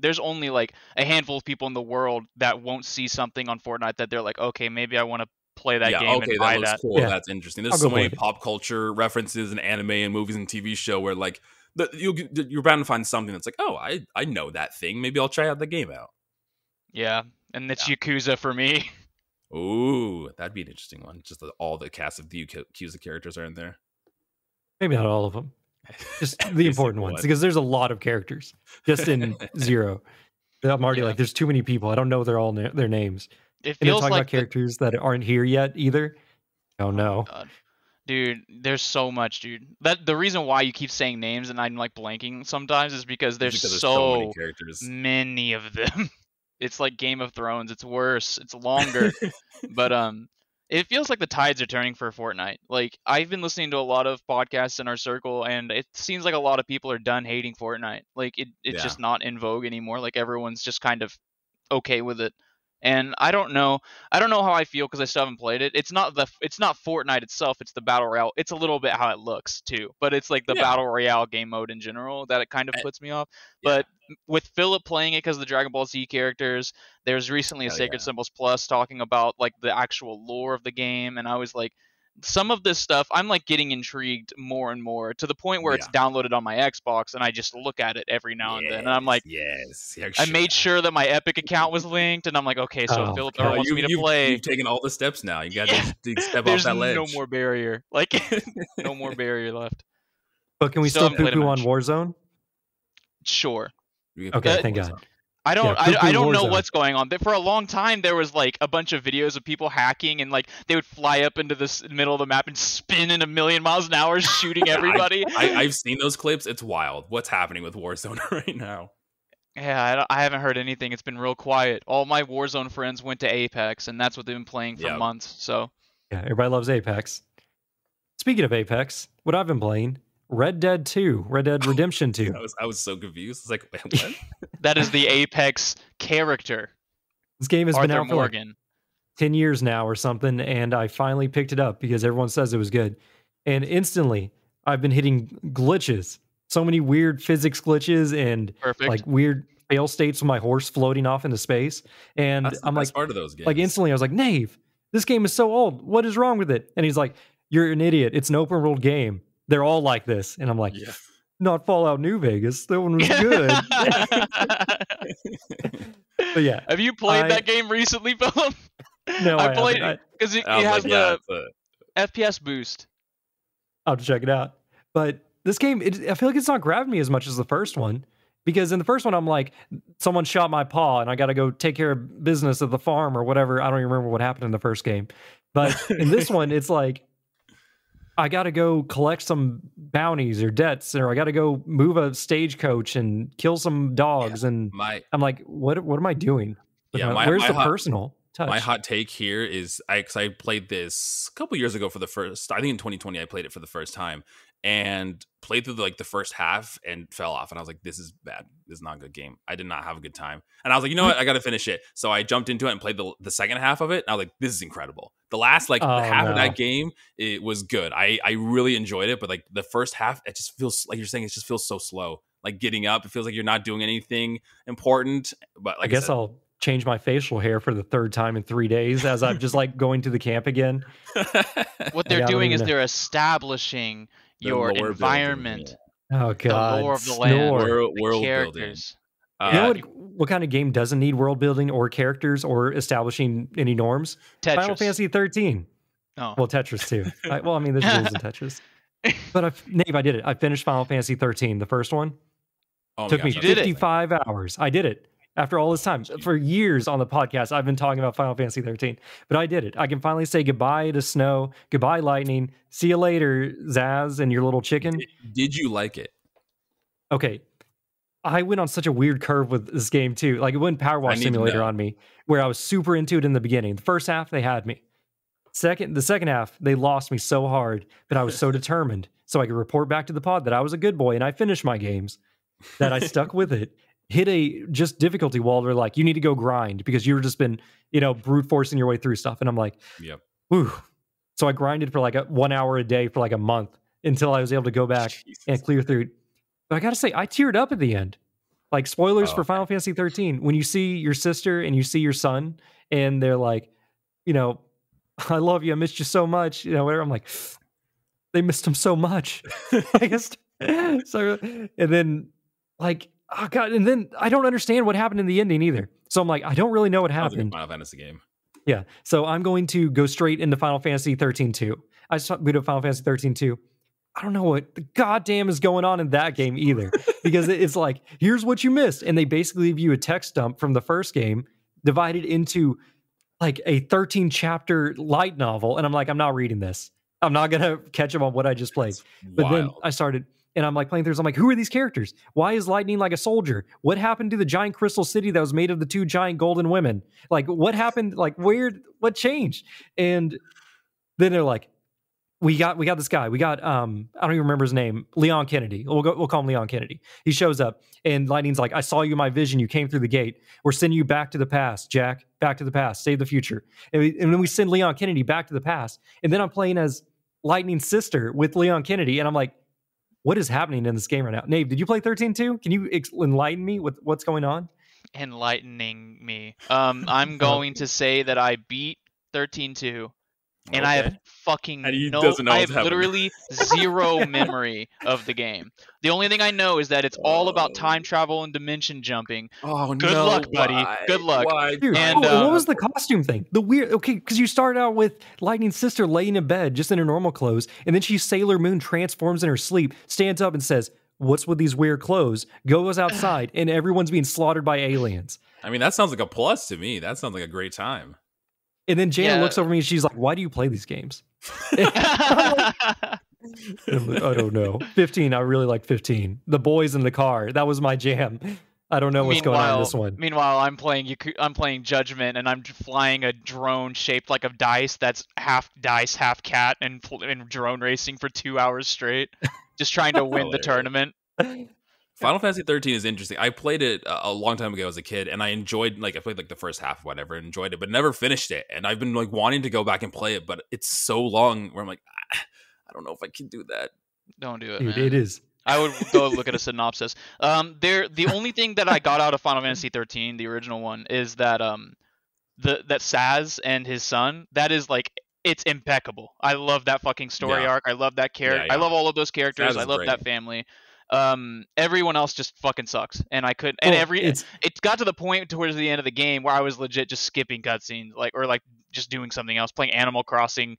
there's only like a handful of people in the world that won't see something on Fortnite that they're like, okay, maybe I want to play that yeah, game okay, and buy that looks that. cool. Yeah. That's interesting. I'll There's so many it. pop culture references and anime and movies and TV show where like the, you you're bound to find something that's like, oh, I I know that thing. Maybe I'll try out the game out. Yeah, and it's Yakuza for me. Ooh, that'd be an interesting one. Just that all the cast of the Yakuza characters are in there. Maybe not all of them. Just the important ones one. because there's a lot of characters just in zero. I'm already Yeah. like, there's too many people. I don't know their all na- their names. It And they're talking like about the- characters that aren't here yet either. Oh no. God. Dude, there's so much, dude. That the reason why you keep saying names and I'm like blanking sometimes is because there's because there's so, many characters. many of them. It's like Game of Thrones. It's worse. It's longer. but um it feels like the tides are turning for Fortnite. Like I've been listening to a lot of podcasts in our circle and it seems like a lot of people are done hating Fortnite. Like it, it's Yeah. just not in vogue anymore. Like everyone's just kind of okay with it. And I don't know. I don't know how I feel because I still haven't played it. It's not the. It's not Fortnite itself. It's the battle royale. It's a little bit how it looks too, but it's like the Yeah. battle royale game mode in general that it kind of eh, puts me off. Yeah. But with Phillip playing it because of the Dragon Ball Z characters, there's recently a Hell Sacred yeah. Symbols Plus talking about like the actual lore of the game, and I was like, some of this stuff I'm like getting intrigued more and more to the point where it's downloaded on my Xbox, and I just look at it every now and then, and I'm like. yes, yes I made sure that my Epic account was linked, and I'm like, okay, so Oh, Phillip God. Wants you, me to you've, play, you've taken all the steps now. You got to Yeah. step off that ledge. no more barrier. Like, no more barrier left. But can we Still still poo poo on. Warzone? Sure. You Okay, put thank that God. I don't. Yeah, I, I don't know Warzone. what's going on. But For a long time, there was like a bunch of videos of people hacking, and like they would fly up into the middle of the map and spin in a million miles an hour, shooting everybody. I, I've seen those clips. It's wild. What's happening with Warzone right now? yeah, I, I haven't heard anything. It's been real quiet. All my Warzone friends went to Apex, and that's what they've been playing for Yep. months. So Yeah, everybody loves Apex. Speaking of Apex, what I've been playing, Red Dead 2, Red Dead Redemption 2. I was I was so confused. It's like what? that is the Apex character, This game has been Arthur out for like 10 years now or something, and I finally picked it up because everyone says it was good. And instantly, I've been hitting glitches. So many weird physics glitches and Perfect. like weird fail states with my horse floating off into space. And That's I'm like, part of those games. like instantly, I was like, Nave, this game is so old. What is wrong with it? And he's like, You're an idiot. It's an open world game. They're all like this. And I'm like, yeah. Not Fallout New Vegas. That one was good. but yeah, Have you played I- that game recently, Phillip? no, I, I played haven't. Because it, I it oh, has like, the it's a- FPS boost. I'll have to check it out. But this game, it, I feel like it's not grabbing me as much as the first one because in the first one, I'm like, someone shot my paw and I got to go take care of business at the farm or whatever. I don't even remember what happened in the first game. But in this one, it's like, I got to go collect some bounties or debts, or I got to go move a stagecoach and kill some dogs. And My I'm like, what? What am I doing? with Yeah, my- my- where's my the hot- personal touch? my hot take here is I cause I played this a couple years ago for the first. I think in 2020 I played it for the first time and played through the, like the first half and fell off. And I was like, this is bad. This is not a good game. I did not have a good time. And I was like, you know what? I got to finish it. So I jumped into it and played the the second half of it. And I was like, this is incredible. The last like Oh, half of that game it was good. I I really enjoyed it. But like the first half, it just feels like you're saying it just feels so slow. Like getting up, it feels like you're not doing anything important. But like I guess said, I'll change my facial hair for the third time in three days as I'm just like going to the camp again. What they're I don't doing is know. they're establishing The your lore building, environment, Oh god, the lore of the land. world, the world characters. Uh, Uh, you know what? What kind of game doesn't need world building or characters or establishing any norms? Tetris. Final Fantasy 13. Oh. Well, Tetris too. I, well, I mean, there's rules in Tetris. But I, Nave, I did it. I finished Final Fantasy 13, the first one. oh my Took me gosh, You did it. 55 hours. I did it after all this time. For years on the podcast, I've been talking about Final Fantasy 13, but I did it. I can finally say goodbye to snow, goodbye lightning. See you later, Sazh and your little chicken. Did, did you like it? Okay. I went on such a weird curve with this game too. Like it went Power Wash Simulator on me, where I was super into it in the beginning. The first half they had me. Second, the second half they lost me so hard, but I was so determined, so I could report back to the pod that I was a good boy and I finished my games. That I stuck with it. Hit a just difficulty wall where like you need to go grind because you've just been you know brute forcing your way through stuff, and I'm like, Yep. whew. So I grinded for like a, one hour a day for like a month until I was able to go back Jesus. and clear through. But I gotta say, I teared up at the end. Like spoilers Oh, for Final Fantasy 13. When you see your sister and you see your son, and they're like, you know, I love you, I missed you so much, you know, whatever. I'm like, they missed him so much. I guess. So and then like, oh god, and then I don't understand what happened in the ending either. So I'm like, I don't really know what happened. Final Fantasy game. Yeah. So I'm going to go straight into Final Fantasy 13 2. I just booted up Final Fantasy 13 2. I don't know what the goddamn is going on in that game either. because it's like, here's what you missed. And they basically give you a text dump from the first game divided into like a 13 chapter light novel. And I'm like, I'm not reading this. I'm not going to catch up on what I just played. But then. I started, and I'm like playing through. I'm like, who are these characters? Why is Lightning like a soldier? What happened to the giant crystal city that was made of the two giant golden women? Like, what happened? Like, where? What changed? And then they're like, we got we got this guy. We got um I don't even remember his name. Leon Kennedy. We'll go we'll call him Leon Kennedy. He shows up and Lightning's like, I saw you in my vision. You came through the gate. We're sending you back to the past, Jack. Back to the past. Save the future. And, we, and then we send Leon Kennedy back to the past. And then I'm playing as Lightning's sister with Leon Kennedy. And I'm like, what is happening in this game right now? Nave, did you play 13 too? Can you ex- enlighten me with what's going on? enlightening me. Um, I'm going to say that I beat 13-2, and I have fucking And he no. doesn't know I what's have literally zero memory of the game. The only thing I know is that it's all about time travel and dimension jumping. Oh Good no! luck, buddy. why? Good luck. Why? Dude, And, oh, uh, what was the costume thing? The weird, okay, because you start out with Lightning's sister laying in bed just in her normal clothes, and then she Sailor Moon transforms in her sleep, stands up and says, What's with these weird clothes? Goes outside, and everyone's being slaughtered by aliens. I mean, that sounds like a plus to me. That sounds like a great time. And then Jana Yeah. looks over me and she's like, Why do you play these games? I'm like, I don't know. 15, I really like 15. The boys in the car, that was my jam. I don't know what's going on in this one. Meanwhile, I'm playing I'm playing Judgment, and I'm flying a drone shaped like a dice that's half dice, half cat, and, fl- and drone racing for two hours straight, just trying to win the tournament. Final Fantasy 13 is interesting. I played it a a long time ago as a kid, and I enjoyed like I played like the first half, whatever, enjoyed it, but never finished it. And I've been like wanting to go back and play it, but it's so long where I'm like, "Ah, I don't know if I can do that. Don't do it, Dude, man. it is. I would go look at a synopsis. Um, there, the only thing that I got out of Final Fantasy 13, the original one, is that um, the that Sazh and his son, that is like it's impeccable. I love that fucking story Yeah. arc. I love that character. Yeah, I love all of those characters. I love great. that family. Um, everyone else just fucking sucks, and I could. And Well, every it's it got to the point towards the end of the game where I was legit just skipping cutscenes, like or like just doing something else, playing Animal Crossing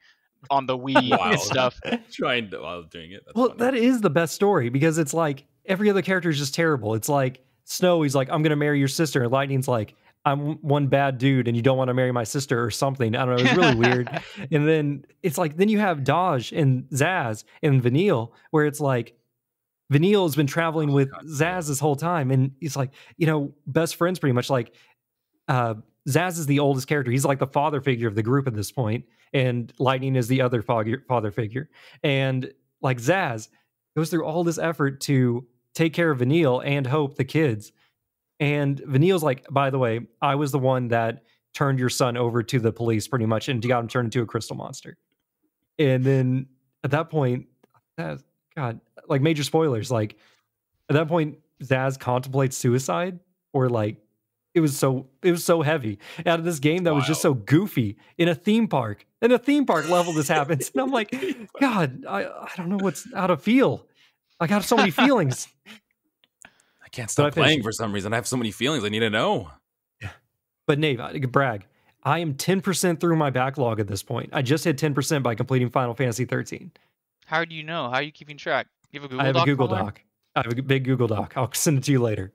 on the Wii Wow. and stuff. Trying to while I was doing it. That's Well, funny. that is the best story because it's like every other character is just terrible. It's like Snow, he's like, I'm gonna marry your sister, and Lightning's like, I'm one bad dude and you don't want to marry my sister or something. I don't know. It was really weird. And then it's like, then you have Dajh and Sazh and Vanille, where it's like, Vanille has been traveling with Sazh this whole time. And he's like, you know, best friends pretty much. Like, uh, Sazh is the oldest character. He's like the father figure of the group at this point, and Lightning is the other father father figure. And like Sazh goes through all this effort to take care of Vanille and Hope, the kids. And Vanille's like, by the way, I was the one that turned your son over to the police pretty much and got him turned into a crystal monster. And then at that point, that, God, like major spoilers, like at that point, Sazh contemplates suicide or like it was so it was so heavy out of this game that was just so goofy in a theme park. In a theme park level, this happens. And I'm like, God, I, I don't know what's how to feel. I got so many feelings. I can't But I stop finished playing for some reason. I have so many feelings. I need to know. But Nave, I could brag. I am 10% through my backlog at this point. I just hit 10% by completing Final Fantasy 13. How do you know? How are you keeping track? You have a Google I have Doc a Google somewhere? Doc. I have a big Google Doc. I'll send it to you later.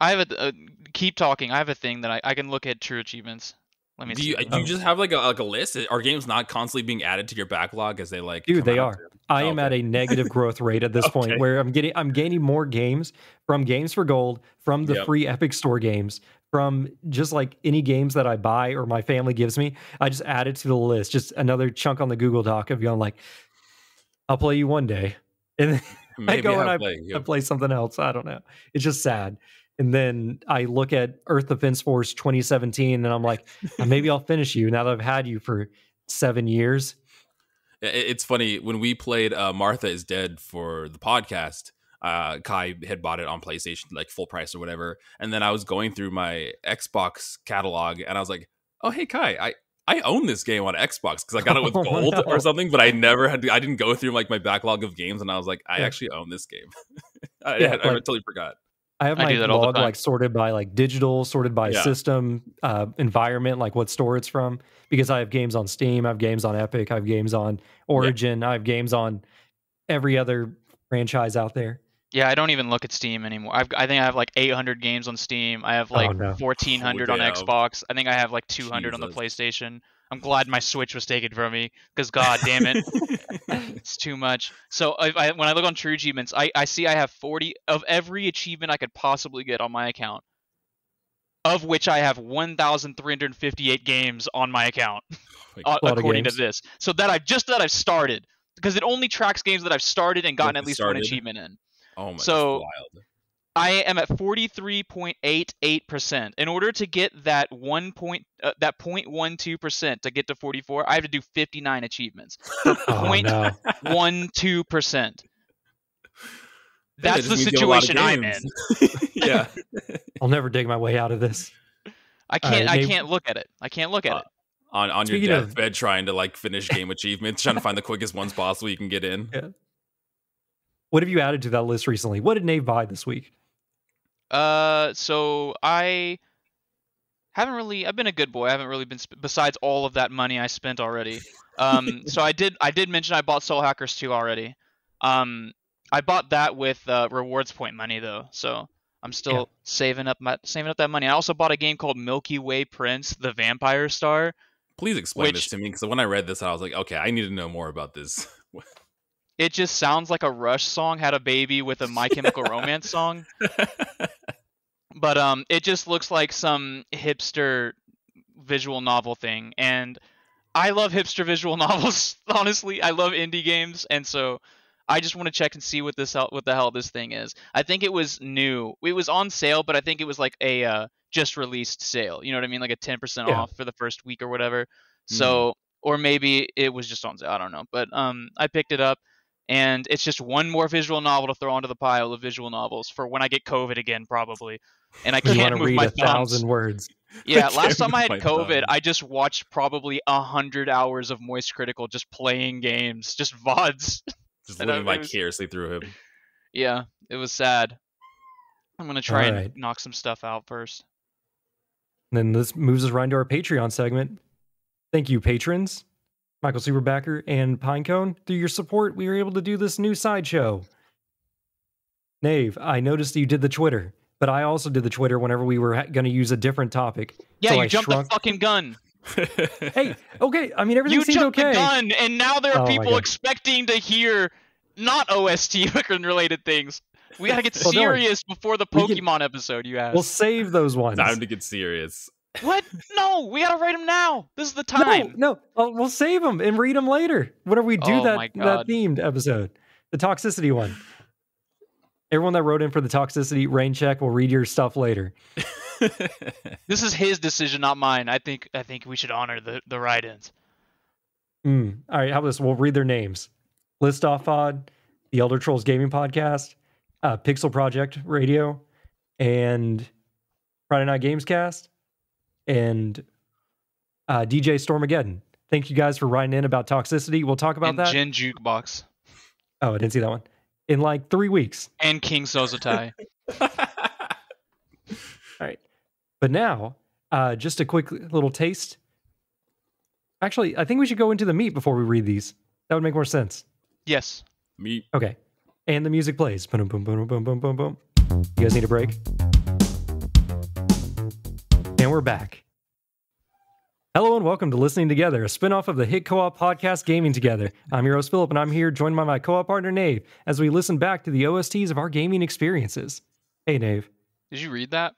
I have a, a keep talking. I have a thing that I, I can look at true achievements. Let me Do see. you uh, do you it just have like a like a list? Are games not constantly being added to your backlog as they like? Dude, they out? are. I am at a negative growth rate at this Okay. point where I'm getting I'm gaining more games from Games for Gold, from the Yep. free Epic Store games, from just like any games that I buy or my family gives me. I just add it to the list. Just another chunk on the Google Doc of going like, I'll play you one day. And then I go and I, play I play something else. I don't know. It's just sad. And then I look at Earth Defense Force 2017 and I'm like, "Uh, maybe I'll finish you now that I've had you for seven years. It's funny when we played uh, Martha is Dead for the podcast. Uh, Kai had bought it on PlayStation, like full price or whatever, and then I was going through my Xbox catalog, and I was like, "Oh, hey Kai, I I own this game on Xbox because I got it with Oh, gold no. or something, but I never had. I didn't go through like my backlog of games, and I was like, I Yeah. actually own this game. I, Yeah, I, I totally forgot. I have my do that all the log like sorted by like digital, sorted by Yeah. system, uh, environment, like what store it's from. Because I have games on Steam, I have games on Epic, I have games on Origin, I have games on every other franchise out there. Yeah, I don't even look at Steam anymore. I've, I think I have like 800 games on Steam. I have Oh, like no. 1400 on. Xbox. I think I have like 200 on the PlayStation. I'm glad my Switch was taken from me because god damn it, it's too much. So if I, when I look on True Achievements, I, I see I have 40 of every achievement I could possibly get on my account, of which I have 1,358 games on my account, Like, uh, A according to this. So that I've just that I've started because it only tracks games that I've started and gotten at you least one achievement in. Oh my, so- wild. I am at 43.88%. In order to get that 1 point uh, that 0.12% to get to 44, I have to do 59 achievements. Oh Point- no. 12%. That's that the just means you have a lot of situation I'm in. yeah. I'll never dig my way out of this. I can't right, I can't look at it. I can't look at Uh, it. on on your Speaking of- deathbed trying to like finish game achievements, trying to find the quickest ones possible you can get in. What have you added to that list recently? What did Nave buy this week? Uh so I haven't really I've been a good boy. I haven't really been sp- besides all of that money I spent already. Um so I did I did mention I bought Soul Hackers 2 already. Um I bought that with uh, rewards point money though. So I'm still saving up my saving up that money. I also bought a game called Milky Way Prince: The Vampire Star. Please explain this to me because when I read this, I was like, okay, I need to know more about this. It just sounds like a Rush song had a baby with a My Chemical Romance song. but um it just looks like some hipster visual novel thing and i love hipster visual novels honestly. I love indie games and so i just want to check and see what this hell, what the hell this thing is. I think it was new. It was on sale but i think it was like a uh, just released sale. You know what i mean? Like a 10% Yeah. off for the first week or whatever. So or maybe it was just on sale. I don't know. But um i picked it up and it's just one more visual novel to throw onto the pile of visual novels for when I get COVID again, probably. And I You want can't to move read my a thumbs. thousand words. Yeah, last time I had COVID. I just watched probably a hundred hours of Moist Critical just playing games, just vods. Just living vicariously through him. yeah, it was sad. I'm gonna try and knock some stuff out first. And then this moves us right into our Patreon segment. Thank you, patrons. Michael Superbacker and Pinecone. Through your support, we were able to do this new sideshow. Nave, I noticed you did the Twitter. but I also did the Twitter whenever we were going to use a different topic. Yeah, So you I jumped shrunk- the fucking gun. Hey, okay. I mean, everything You seems jumped okay. the gun, and now there Oh are my people expecting to hear not OST related things. We gotta get Well, don't serious before the We can- Pokemon episode. You asked. We'll save those ones. Time to get serious. What? No, we gotta write them now. This is the time. no, uh, we'll save them and read them later. Whenever we do Oh that that themed episode, the toxicity one. Everyone that wrote in for the toxicity rain check will read your stuff later. This is his decision, not mine. I think I think we should honor the the write-ins. Mm. All right, how about this? We'll read their names: List Off Pod, the Elder Trolls Gaming Podcast, uh, Pixel Project Radio, and Friday Night Games Cast, and uh, DJ Stormageddon. Thank you guys for writing in about toxicity. We'll talk about and that. Jin Jukebox oh, I didn't see that one. In like three weeks. and King Sozatai. All right. But now, uh, just a quick little taste. Actually, I think we should go into the meat before we read these. That would make more sense. yes. Me. Okay. And the music plays. Boom, boom, boom, boom, boom, boom, boom. You guys need a break? And we're back. Hello and welcome to Listening Together, a spinoff of the hit co-op podcast Gaming Together. I'm your host Phillip, and I'm here joined by my co-op partner Nave as we listen back to the OSTs of our gaming experiences. Hey, Nave. Did you read that?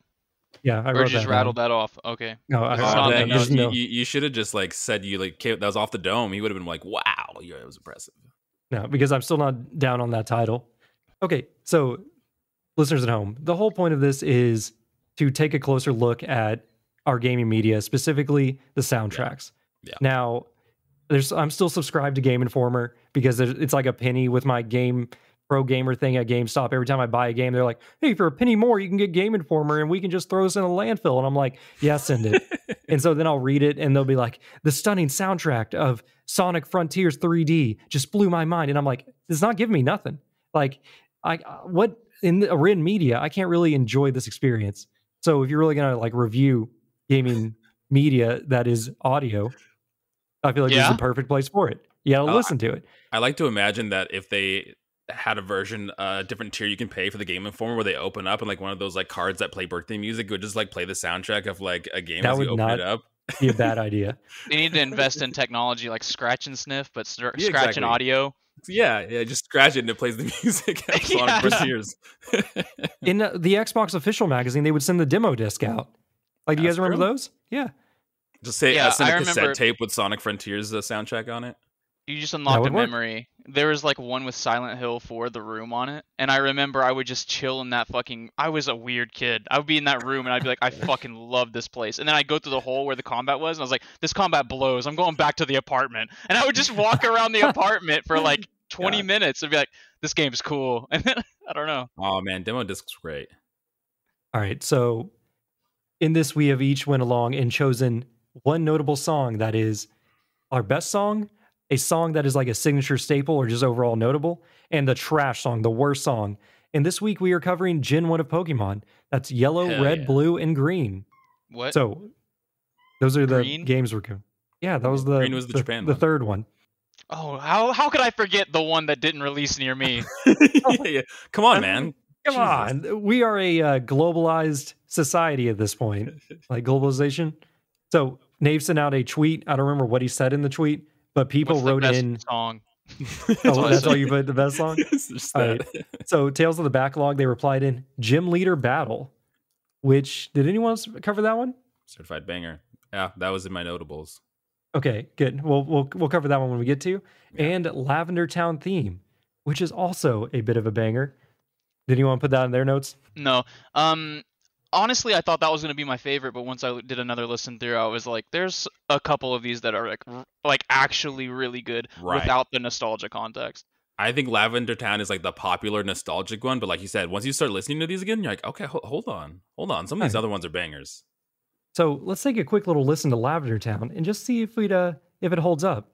Yeah, I or wrote you just that rattled down. that off? Okay. No, I, It's I, on I the you, just you, you should have just like said you like came, that was off the dome. He would have been like, "Wow, yeah, it was impressive." No, because I'm still not down on that title. Okay, so listeners at home, the whole point of this is to take a closer look at our gaming media, specifically the soundtracks. Yeah. Now, there's I'm still subscribed to Game Informer because it's like a penny with my game pro gamer thing at GameStop. Every time I buy a game, they're like, "Hey, for a penny more, you can get Game Informer, and we can just throw this in a landfill." And I'm like, "Yeah, send it." and so then I'll read it, and they'll be like, "The stunning soundtrack of Sonic Frontiers 3D just blew my mind," and I'm like, "It's not giving me nothing." Like, I uh, what in the in media, I can't really enjoy this experience. So if you're really gonna like review gaming media that is audio, I feel like this is the perfect place for it. You gotta Oh, listen to it. I like to imagine that if they had a version, a uh, different tier you can pay for the Game Informer, where they open up and like one of those like cards that play birthday music would just like play the soundtrack of like a game That as you open not- it up. Be a bad idea. They need to invest in technology like scratch and sniff, but str- Yeah, scratch exactly. and audio. Yeah, yeah, just scratch it and it plays the music of Sonic Yeah. Frontiers. In uh, the Xbox official magazine, they would send the demo disc out. Like, do you guys remember true. those? Yeah. just say Yeah, send a I cassette remember- tape with Sonic Frontiers uh, soundtrack on it. You just unlocked a would work. memory. There was like one with Silent Hill 4 the room on it, and I remember I would just chill in that fucking I was a weird kid. I would be in that room and I'd be like I fucking love this place. And then I'd go through the hole where the combat was and I was like this combat blows. I'm going back to the apartment. And I would just walk around the apartment for like 20 God. minutes and be like this game's cool. And then I don't know. Oh man, demo discs great. All right. So in this, we have each went along and chosen one notable song that is our best song, a song that is like a signature staple or just overall notable, and the trash song, the worst song. And this week we are covering Gen 1 of Pokemon. That's yellow, Hell red, yeah. blue, and green. What? So those are the Green? games we're going. Yeah, that was the Green was the Japan the one. third one. oh, how how could I forget the one that didn't release near me? yeah, yeah. Come on, man. Come on, we are a uh, globalized society at this point, like globalization. So Nave sent out a tweet. I don't remember what he said in the tweet, but people What's the wrote best in. song. Oh, that's all you put the best song. It's just All that. So Tales of the Backlog, they replied in Gym Leader Battle, which did anyone else cover that one? Certified banger. Yeah, that was in my notables. Okay, good. We'll we'll we'll cover that one when we get to. Yeah. And Lavender Town theme, which is also a bit of a banger. Did anyone put that in their notes? No. Um honestly I thought that was going to be my favorite, but once I did another listen through I was like there's a couple of these that are like r- like actually really good Right. without the nostalgia context. I think Lavender Town is like the popular nostalgic one, but like you said, once you start listening to these again, you're like, okay, ho- hold on, hold on. Some of these Right. other ones are bangers. So let's take a quick little listen to Lavender Town and just see if we'd uh if it holds up.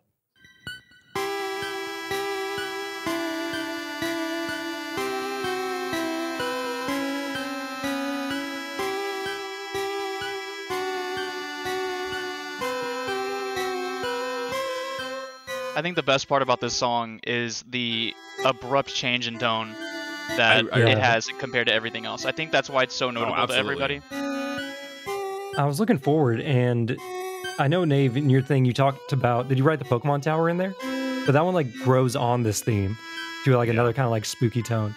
Think the best part about this song is the abrupt change in tone. that I- it Yeah. has compared to everything else. I think that's why it's so oh, notable to absolutely. everybody. I was looking forward, and I know Nave in your thing you talked about. Did you write the Pokemon Tower in there? But that one like grows on this theme to like Yeah. another kind of like spooky tone.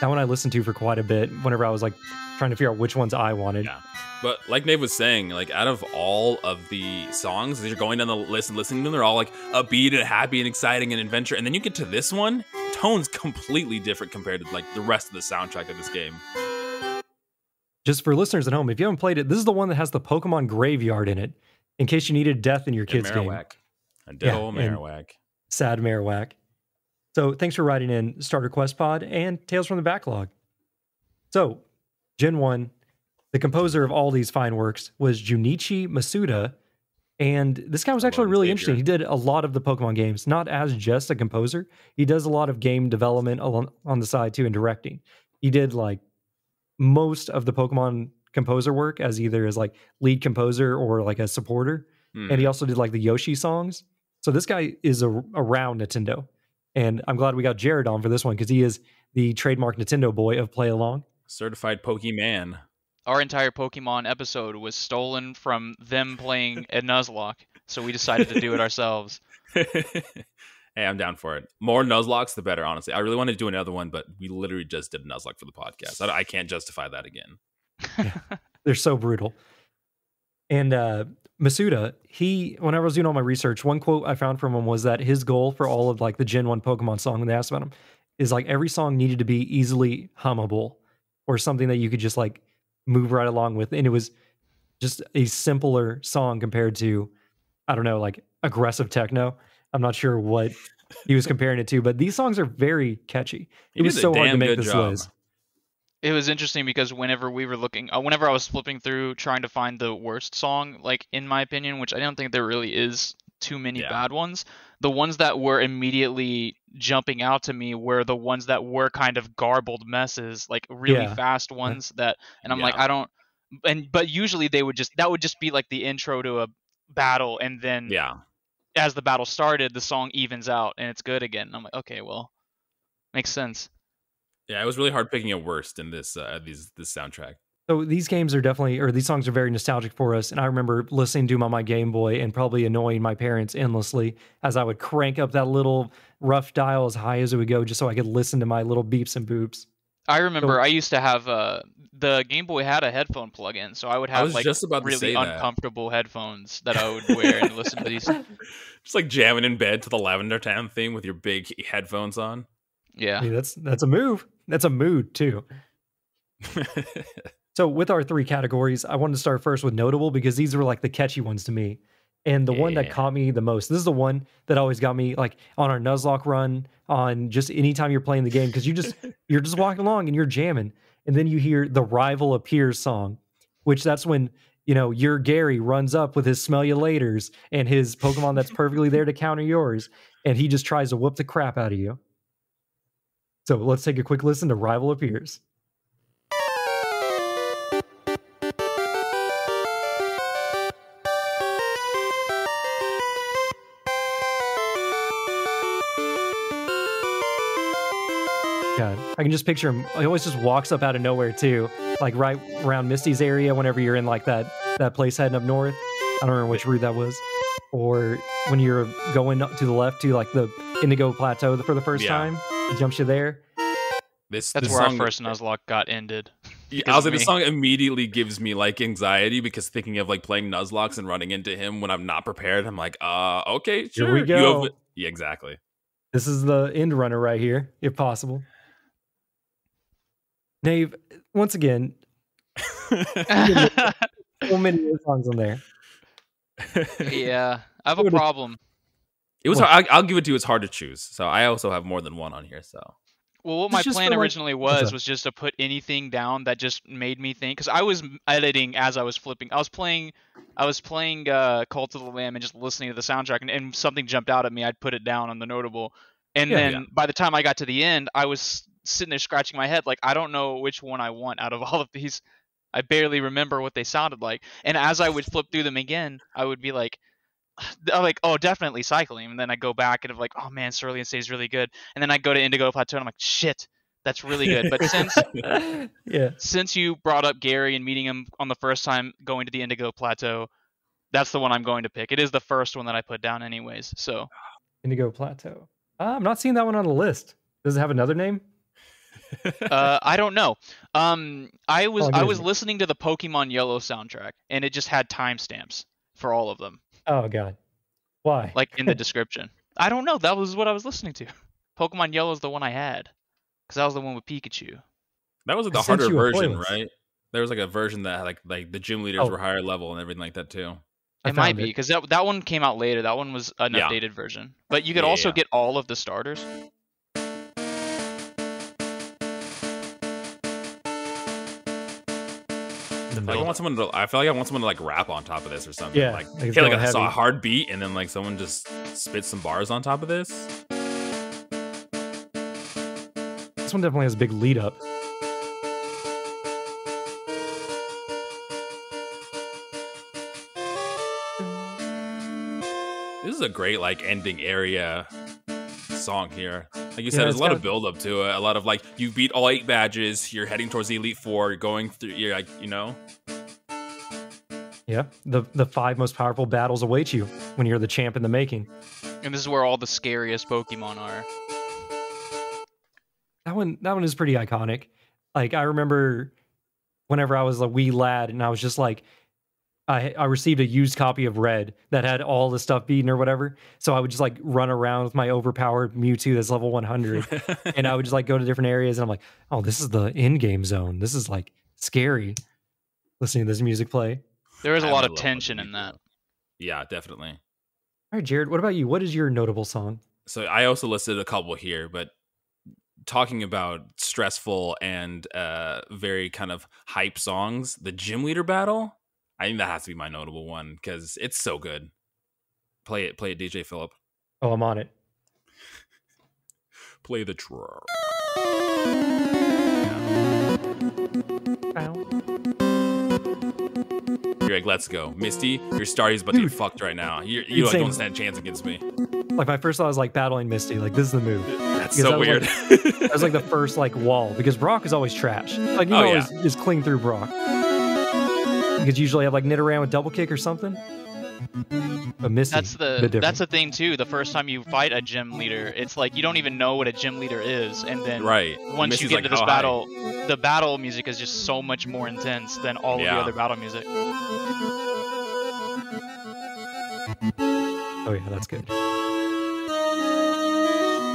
That one I listened to for quite a bit. Whenever I was like trying to figure out which ones I wanted. Yeah. But like Nave was saying, like out of all of the songs, as you're going down the list and listening to them, they're all like upbeat and happy and exciting and adventure. And then you get to this one, tone's completely different compared to like the rest of the soundtrack of this game. Just for listeners at home, if you haven't played it, this is the one that has the Pokemon Graveyard in it. In case you needed death in your And kids' game. Marowak. And Ditto and- Marowak. Sad Marowak. So thanks for writing in Starter Quest Pod and Tales from the Backlog. So, Gen 1, the composer of all these fine works was Junichi Masuda. And this guy was actually really Savior. interesting. He did a lot of the Pokemon games, not as just a composer. He does a lot of game development along, on the side too and directing. He did like most of the Pokemon composer work as either as like lead composer or like a supporter Hmm. and he also did like the Yoshi songs. So this guy is a, around Nintendo, and I'm glad we got Jared on for this one because he is the trademark Nintendo boy of Playalong. Certified Pokemon. Our entire Pokemon episode was stolen from them playing a Nuzlocke, so we decided to do it ourselves. hey, I'm down for it. More Nuzlockes, the better, honestly. I really wanted to do another one, but we literally just did a Nuzlocke for the podcast. I, I can't justify that again. They're so brutal. And uh, Masuda, he whenever I was doing all my research, one quote I found from him was that his goal for all of like the Gen One Pokemon song when they asked about him is like every song needed to be easily hummable or something that you could just like move right along with, and it was just a simpler song compared to I don't know like aggressive techno. I'm not sure what he was comparing it to, but these songs are very catchy. He It was so hard to make this job. list. It was interesting because whenever we were looking, uh, whenever I was flipping through trying to find the worst song, like in my opinion, which I don't think there really is too many Yeah. bad ones, the ones that were immediately jumping out to me were the ones that were kind of garbled messes, like really Yeah. fast ones that, and I'm like, I don't, and but usually they would just that would just be like the intro to a battle, and then Yeah. as the battle started, the song evens out and it's good again. And I'm like, okay, well, makes sense. Yeah, it was really hard picking a worst in this uh, these this soundtrack. So these games are definitely, or these songs are very nostalgic for us. And I remember listening to them on my Game Boy and probably annoying my parents endlessly as I would crank up that little rough dial as high as it would go, just so I could listen to my little beeps and boops. I remember I used to have uh the Game Boy had a headphone plug-in, so I would have was like just about really say that. uncomfortable headphones that I would wear and listen to these. Just like jamming in bed to the Lavender Town theme with your big headphones on. Yeah. Hey, that's that's a move. That's a mood too. So with our three categories, I wanted to start first with notable because these were like the catchy ones to me. And the one that caught me the most, this is the one that always got me like on our Nuzlocke run, on just anytime you're playing the game, because you just you're just walking along and you're jamming. And then you hear the rival appears song, which that's when you know your Gary runs up with his smell you laters and his Pokemon that's perfectly there to counter yours, and he just tries to whoop the crap out of you. So let's take a quick listen to Rival Appears. God, I can just picture him. He always just walks up out of nowhere too, like right around Misty's area. Whenever you're in like that that place heading up north, I don't remember which route that was, or when you're going up to the left to like the Indigo Plateau for the first Yeah. time, jumps you there. this That's this where song, our first Nuzlocke got ended. Yeah, I was of like, the me. song immediately gives me like anxiety because thinking of like playing Nuzlockes and running into him when I'm not prepared, I'm like, uh, okay, Here sure. we You go. have- yeah, exactly. This is the end runner right here, if possible. Nave, once again, so many good songs on there. yeah. I have a problem. It was. What? Hard, I'll, I'll give it to you. It's hard to choose. So I also have more than one on here. So Well, what my plan for, like- originally was was just to put anything down that just made me think because I was editing as I was flipping. I was playing, I was playing uh, Cult of the Lamb and just listening to the soundtrack, and, and something jumped out at me. I'd put it down on the notable, and Yeah. then Yeah. by the time I got to the end, I was sitting there scratching my head like I don't know which one I want out of all of these. I barely remember what they sounded like, and as I would flip through them again, I would be like. I'm like, oh, definitely cycling, and then I go back and I'm like, oh man, Cerulean stays really good, and then I go to Indigo Plateau and I'm like, shit, That's really good. But since yeah, since you brought up Gary and meeting him on the first time going to the Indigo Plateau, that's the one I'm going to pick. It is the first one that I put down, anyways. So Indigo Plateau. Uh, I'm not seeing that one on the list. Does it have another name? uh, I don't know. Um, I was Oh, I was listening to the Pokemon Yellow soundtrack, and it just had timestamps for all of them, Oh God, why? like in the description. I don't know. That was what I was listening to. Pokemon Yellow is the one I had, because that was the one with Pikachu. That was like the sent harder version, right? There was like a version that had like like the gym leaders Oh. were higher level and everything like that too. I It might be because that that one came out later. That one was an Yeah. updated version. But you could Yeah, also yeah. get all of the starters. The Like I want someone to. I feel like I want someone to like rap on top of this or something. Yeah, like, like it's hey, like going I saw a hard beat and then like someone just spits some bars on top of this. This one definitely has a big lead up. This is a great like ending area song here. Like you Yeah, said, there's a lot of build up to it. A lot of like you beat all eight badges. You're heading towards the elite four. You're going through. You're like you know. Yeah, the the five most powerful battles await you when you're the champ in the making. And this is where all the scariest Pokemon are. That one that one is pretty iconic. Like I remember whenever I was a wee lad and I was just like I I received a used copy of Red that had all the stuff beaten or whatever. So I would just like run around with my overpowered Mewtwo that's level 100 and I would just like go to different areas and I'm like, "Oh, this is the in-game zone. This is like scary." Listening to this music play. There is a I lot of tension in that. Yeah, definitely. All right, Jared, what about you? What is your notable song? So I also listed a couple here, but talking about stressful and uh very kind of hype songs, the gym leader battle, I think that has to be my notable one because it's so good. Play it, play it, DJ Phillip. Oh, I'm on it. Play the track. You're like, let's go, Misty. Your Staryu's about to Dude. get fucked right now. You you like, don't stand a chance against me. Like my first thought was like battling Misty. Like this is the move. That's Because so I was weird. That was like the first like wall because Brock is always trash. Like you Oh, know, yeah. always just cling through Brock. You could usually have like Nidoran with double kick or something. But Misty, That's the bit that's the thing too. The first time you fight a gym leader, it's like you don't even know what a gym leader is, and then right. once Misty's you get like, into this oh, "How high?" battle, the battle music is just so much more intense than all of the other battle music. oh yeah, that's good.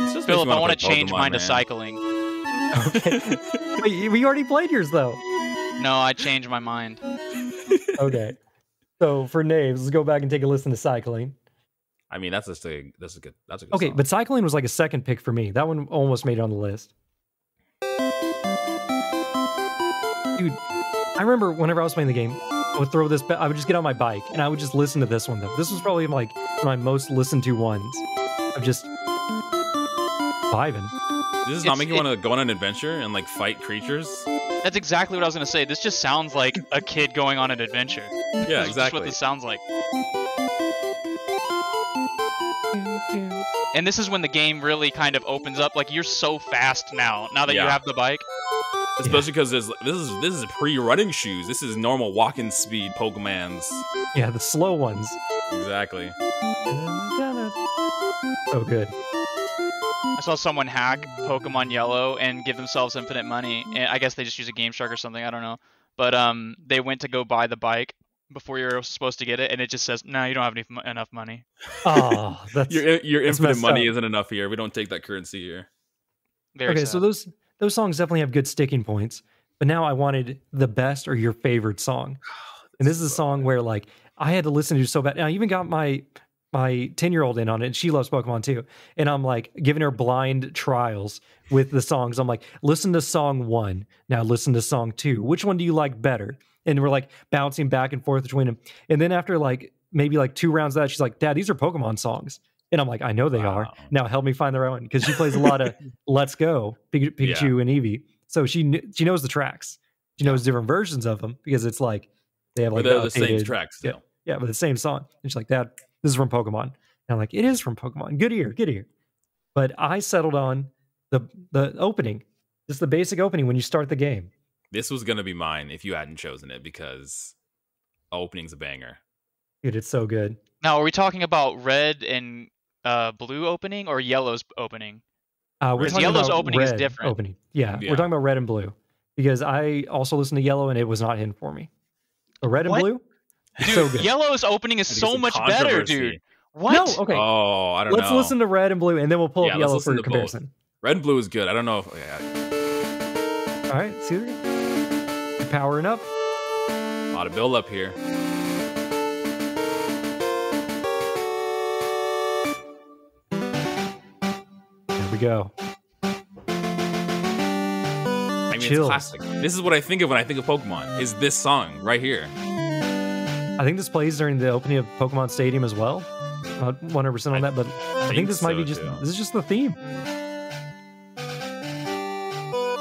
It's just makes Phillip, I wanna want to play change Pokemon, mine to cycling. Okay. Wait, we already played yours though. No, I changed my mind. Okay. So for names, let's go back and take a listen to cycling. I mean, that's just a that's a good that's a good. Okay, song. but cycling was like a second pick for me. That one almost made it on the list. Dude, I remember whenever I was playing the game, I would throw this. I would just get on my bike and I would just listen to this one. Though this was probably like my most listened to ones. of just vibing. This is not It's- making you want to go on an adventure and like fight creatures. That's exactly what I was gonna say. This just sounds like a kid going on an adventure. Yeah, This is just exactly. what this sounds like. And this is when the game really kind of opens up. Like you're so fast now. Now that you have the bike. Especially because this is this is pre-running shoes. This is normal walking speed Pokemans. Yeah, the slow ones. Exactly. Oh, good. I saw someone hack Pokemon Yellow and give themselves infinite money. And I guess they just use a Game Shark or something. I don't know. But um, they went to go buy the bike before you're supposed to get it, and it just says, "No, you don't have any, enough money." Oh, that's Your your That's infinite money up. isn't enough here. We don't take that currency here. Very okay. sad. So those those songs definitely have good sticking points. But now I wanted the best or your favorite song, and this is a song where like I had to listen to so bad. And I even got my my 10 year old in on it and she loves pokemon too. And i'm like giving her blind trials with the songs. I'm like listen to song one now listen to song two. Which one do you like better? And we're like bouncing back and forth between them and then after like maybe like two rounds of that she's like dad these are pokemon songs. And i'm like i know they are. Now help me find the right one because she plays a lot of let's go Pik- pikachu and eevee. So she kn- she knows the tracks. She knows different versions of them because it's like they have like the same updated- track yeah. yeah, but the same song. And she's like, Dad, this is from Pokemon. And I'm like, it is from Pokemon. Good ear, good ear. But I settled on the the opening Just the basic opening when you start the game. This was gonna be mine if you hadn't chosen it because opening's a banger. Dude, it's so good. Now, are we talking about red and uh, blue opening or yellow's opening? Uh, we're talking yellow's about opening is red different. Opening, yeah, Yeah. we're talking about red and blue because I also listened to yellow and it was not hitting for me. But red and What? blue, it's Dude, so good. yellow's opening is so much better, dude. What? No, okay. Oh, I don't know. Let's listen to red and blue and then we'll pull Yeah, up yellow for to both. comparison. Red and blue is good. I don't know. If, yeah, All right, see. You're powering up. a lot of build up here. There we go. I mean, Chills. it's classic. This is what I think of when I think of Pokemon. Is this song right here? I think this plays during the opening of Pokemon Stadium as well. Not 100% on I that, but I think, think this might be just too. this is just the theme.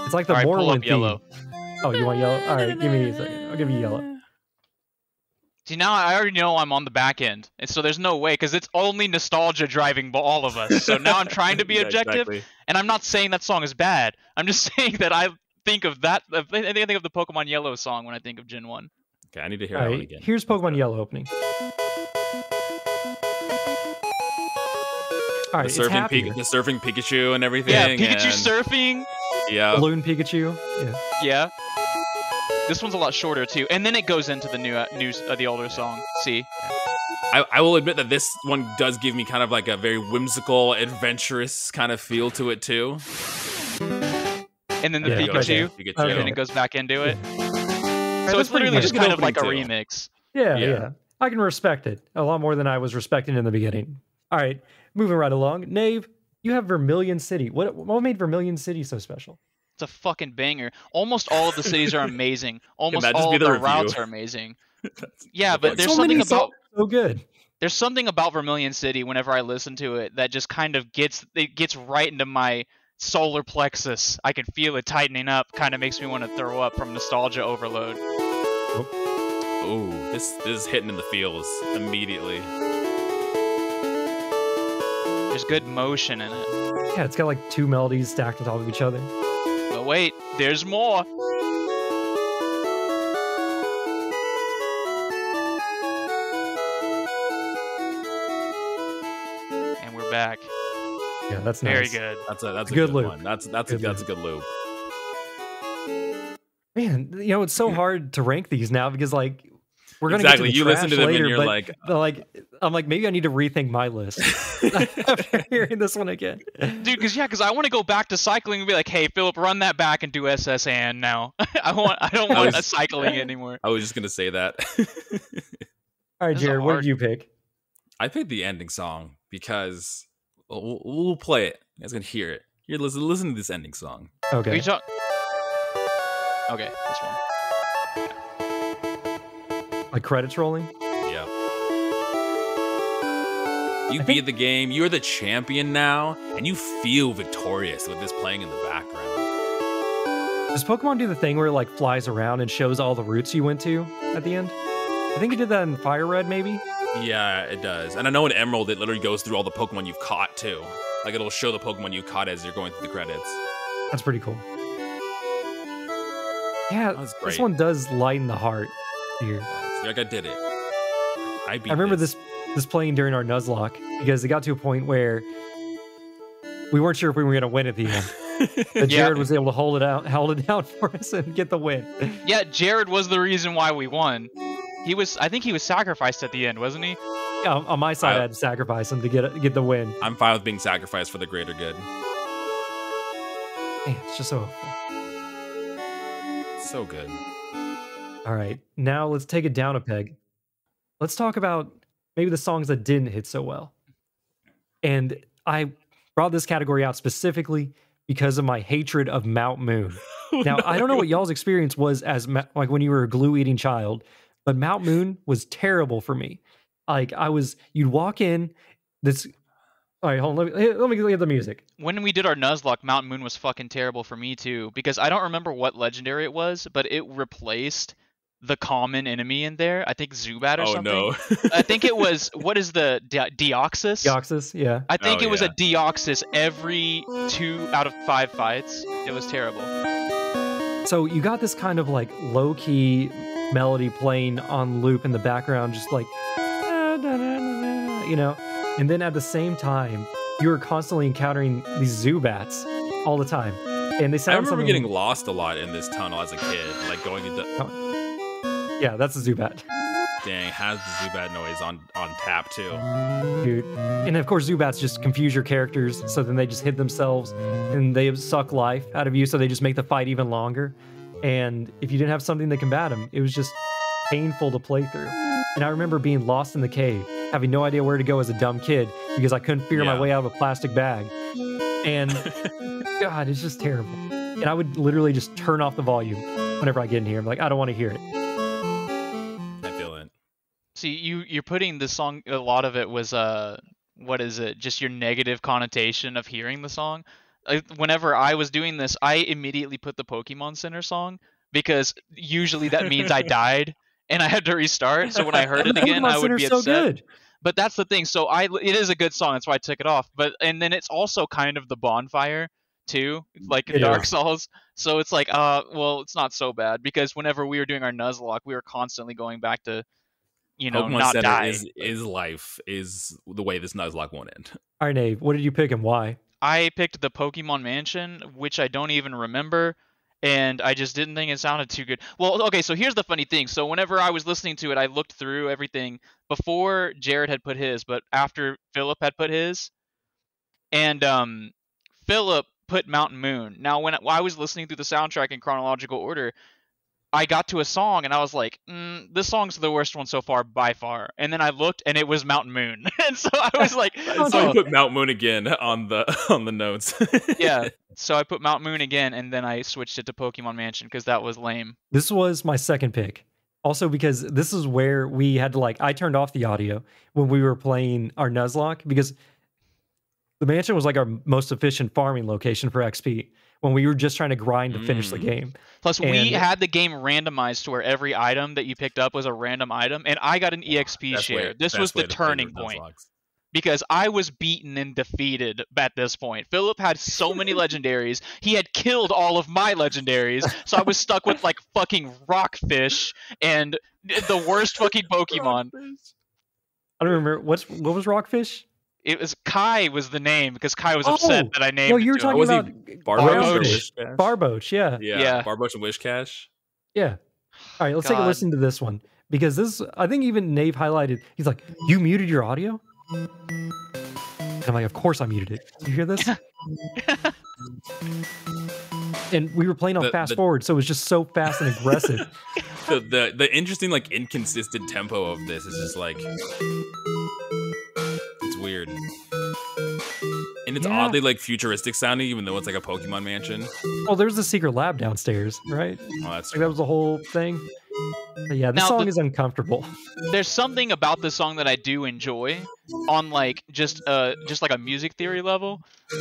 It's like the All right, pull Moreland up yellow. Oh, you want yellow? All right, give me a second. I'll give you yellow. See, now I already know I'm on the back end, and so there's no way because it's only nostalgia driving all of us. So now I'm trying to be Yeah, objective, exactly. and I'm not saying that song is bad. I'm just saying that I think of that. I think I think of the Pokemon Yellow song when I think of Gen One. Okay, I need to hear All that one right, again. here's Pokemon Yellow opening. All right, the surfing, happier. Pik- the surfing Pikachu and everything. Yeah, Pikachu and, surfing. Yeah, Balloon Pikachu. Yeah. Yeah. This one's a lot shorter too, and then it goes into the new, uh, new, uh, the older song. See, I, I will admit that this one does give me kind of like a very whimsical, adventurous kind of feel to it too. and then the Yeah, There you Pikachu, Pikachu. and then it goes back into it. Alright, So that's it's pretty literally just kind of like a remix. Yeah, Yeah. yeah. I can respect it a lot more than I was respecting in the beginning. All right, moving right along. Nave, you have Vermilion City. What what made Vermilion City so special? It's a fucking banger. Almost all of the cities are amazing. Almost all of the the routes are amazing. Yeah, the but fuck? there's so something about so good. there's something about Vermilion City whenever I listen to it that just kind of gets it gets right into my solar plexus. I can feel it tightening up. Kind of makes me want to throw up from nostalgia overload. Oh. Ooh, this this is hitting in the feels immediately. There's good motion in it. Yeah, it's got like two melodies stacked on top of each other. But wait, there's more. That's Very nice. good. That's a that's a Good good, loop. one. That's that's a Good that's a good loop. Man, you know it's so hard to rank these now because like we're gonna exactly. get to the you listen to them later, and you're but, like, but, oh. like I'm like maybe I need to rethink my list after hearing this one again. Dude, because yeah, because I want to go back to cycling and be like, hey, Phillip, run that back and do SS Anne now. I want, I don't I want was- cycling anymore. I was just gonna say that. All right, This is Jared, what did you pick? I picked the ending song because we'll, we'll play it. You guys can hear it. Here, listen, listen to this ending song. Are Okay, you talk- okay, this one. like credits rolling. Yeah. You I beat think- the game. You're the champion now, and you feel victorious with this playing in the background. Does Pokemon do the thing where it like flies around and shows all the routes you went to at the end? I think it did that in Fire Red, maybe. Yeah, it does. And I know in Emerald, it literally goes through all the Pokemon you've caught too. Like it'll show the Pokemon you caught as you're going through the credits. That's pretty cool. Yeah, this one does lighten the heart here. So, like I did it. I beat. I remember this this playing during our Nuzlocke because it got to a point where we weren't sure if we were going to win at the end. But Yeah. Jared was able to hold it out, held it down for us, and get the win. Yeah, Jared was the reason why we won. He was, I think he was sacrificed at the end, wasn't he? Yeah, on on my side, I, I- had to sacrifice him to get get the win. I'm fine with being sacrificed for the greater good. Man, it's just so. Helpful. So good. All right, now let's take it down a peg. Let's talk about maybe the songs that didn't hit so well. And I brought this category out specifically because of my hatred of Mount Moon. Now, I don't know what y'all's experience was as like when you were a glue eating child, but Mount Moon was terrible for me. Like I was, you'd walk in, this. All right, hold on. Let me, let me get the music. When we did our Nuzlocke, Mountain Moon was fucking terrible for me too because I don't remember what legendary it was, but it replaced the common enemy in there. I think Zubat or Oh something. no. I think it was what is the De- Deoxys? Deoxys, yeah. I think Oh, it was yeah. a Deoxys every two out of five fights. It was terrible. So you got this kind of like low key melody playing on loop in the background, just like, you know? And then at the same time, you were constantly encountering these Zubats all the time. And they sound like I remember something- getting lost a lot in this tunnel as a kid, like going into. Oh. Yeah, that's a Zubat. Dang, has the Zubat noise on on tap too. Dude. And of course, Zubats just confuse your characters, so then they just hit themselves and they suck life out of you, so they just make the fight even longer. And if you didn't have something to combat them, it was just painful to play through. And I remember being lost in the cave, having no idea where to go as a dumb kid because I couldn't figure my way out of a plastic bag. And God, it's just terrible. And I would literally just turn off the volume whenever I get in here. I'm like, I don't want to hear it. I feel it. See, you you're putting the song. A lot of it was uh, what is it? Just your negative connotation of hearing the song. I, whenever I was doing this, I immediately put the Pokemon Center song because usually that means I died and I had to restart. So when I heard it again, Pokemon I would Center's be so upset. good. But that's the thing. So I, it is a good song. That's why I took it off. But and then it's also kind of the bonfire too, like in It Dark. Souls. So it's like, uh, well, it's not so bad because whenever we were doing our Nuzlocke, we were constantly going back to, you know, Pokemon not Center die. is is life is the way this Nuzlocke won't end. All right, Nave, what did you pick and why? I picked the Pokemon Mansion, which I don't even remember, and I just didn't think it sounded too good. Well, okay, so here's the funny thing. So whenever I was listening to it, I looked through everything before Jared had put his, but after Phillip had put his, and um, Phillip put Mountain Moon. Now, when I was listening through the soundtrack in chronological order, I got to a song and I was like, mm, "This song's the worst one so far by far." And then I looked and it was Mountain Moon, and so I was like, Oh, so no. I put Mount Moon again on the on the notes. yeah. So I put Mount Moon again, and then I switched it to Pokemon Mansion because that was lame. This was my second pick. Also, because this is where we had to like, I turned off the audio when we were playing our Nuzlocke because the mansion was like our most efficient farming location for XP when we were just trying to grind to finish the Mm. game. Plus, we had the game randomized to where every item that you picked up was a random item, and I got an EXP share. way- this was the turning point because I was beaten and defeated at this point. Phillip had so many legendaries; he had killed all of my legendaries, so I was stuck with like fucking rockfish and the worst fucking Pokemon. I don't remember what's what was Rockfish. It was Kai was the name because Kai was upset Oh, that I named. No, it you were talking Was about Barboach or Barboach. Whiscash? Yeah, Yeah, Yeah. Barboach and Whiscash. yeah. All right, let's take a listen to this one because this. I think even Nave highlighted. He's like, "You muted your audio." And I'm like, "Of course I muted it." You hear this? and we were playing on The- fast the- forward, so it was just so fast and aggressive. The, the the interesting like inconsistent tempo of this is just like it's weird. And it's Yeah. oddly like futuristic sounding, even though it's like a Pokemon mansion. well, there's the secret lab downstairs, right? Oh, that's Like that was the whole thing. But yeah, this Now, song the- is uncomfortable. there's something about this song that I do enjoy on like just uh just like a music theory level.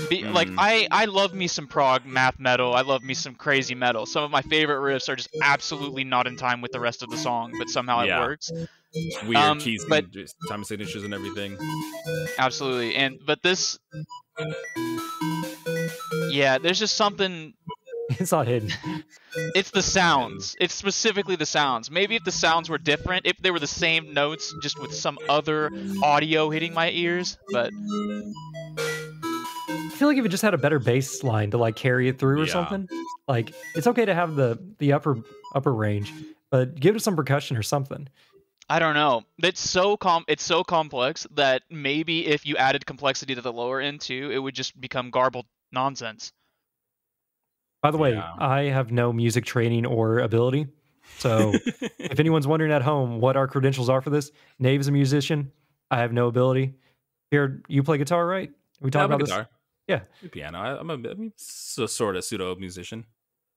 Be, Like Mm. I I love me some prog math metal. I love me some crazy metal. Some of my favorite riffs are just absolutely not in time with the rest of the song, but somehow Yeah. it works. Weird um, keys, but- and time signatures, and everything. Absolutely. And but this Yeah, there's just something It's not hidden. it's the sounds. It's specifically the sounds. Maybe if the sounds were different, if they were the same notes just with some other audio hitting my ears, but I feel like if it just had a better bass line to like carry it through or Yeah. something, like it's okay to have the the upper upper range, but give it some percussion or something. I don't know. It's so com it's so complex that maybe if you added complexity to the lower end too, it would just become garbled nonsense. By the way, Yeah. I have no music training or ability. So if anyone's wondering at home what our credentials are for this, Nave is a musician. I have no ability. Here, you play guitar, right? We Yeah, talk I'm a about this. guitar. Yeah. Piano. I, I'm a I'm so, sort of pseudo musician.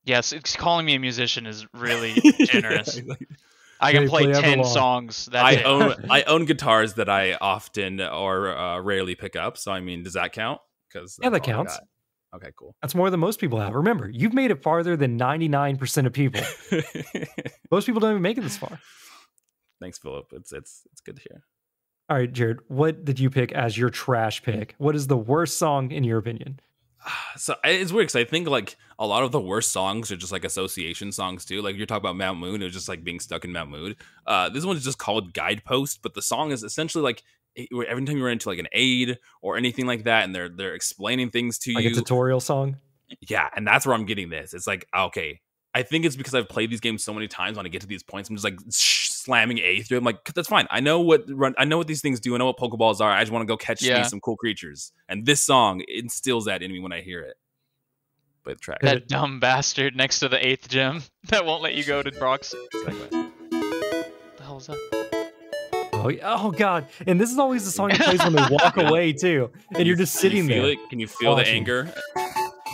Yes, it's, calling me a musician is really generous. I can play play 10 Everlong. songs. That's I it. own I own guitars that I often or uh, rarely pick up. So I mean, does that count? Because Yeah, that counts. Okay, cool. That's more than most people have. Remember, you've made it farther than 99% of people. most people don't even make it this far. Thanks, Phillip. It's it's it's good to hear. All right, Jared, what did you pick as your trash pick? What is the worst song in your opinion? So it's weird because I think like a lot of the worst songs are just like association songs too. Like you're talking about Mount Moon, it was just like being stuck in Mount Moon. Uh, this one's just called Guidepost, but the song is essentially like every time you run into like an aide or anything like that, and they're they're explaining things to you. Like a tutorial song? yeah, and that's where I'm getting this. It's like okay, I think it's because I've played these games so many times. When I get to these points, I'm just like slamming A through. I'm like, that's fine. I know what run. I know what these things do. I know what Pokeballs are. I just want to go catch me Yeah. some cool creatures. And this song instills that in me when I hear it. Play the track. That dumb bastard next to the eighth gym that won't let you go to Brock's. Exactly. The hell was that? Oh, yeah. oh God! And this is always the song that plays when they walk away too, and you're just Can you sitting feel there. It? Can you feel the watching. anger?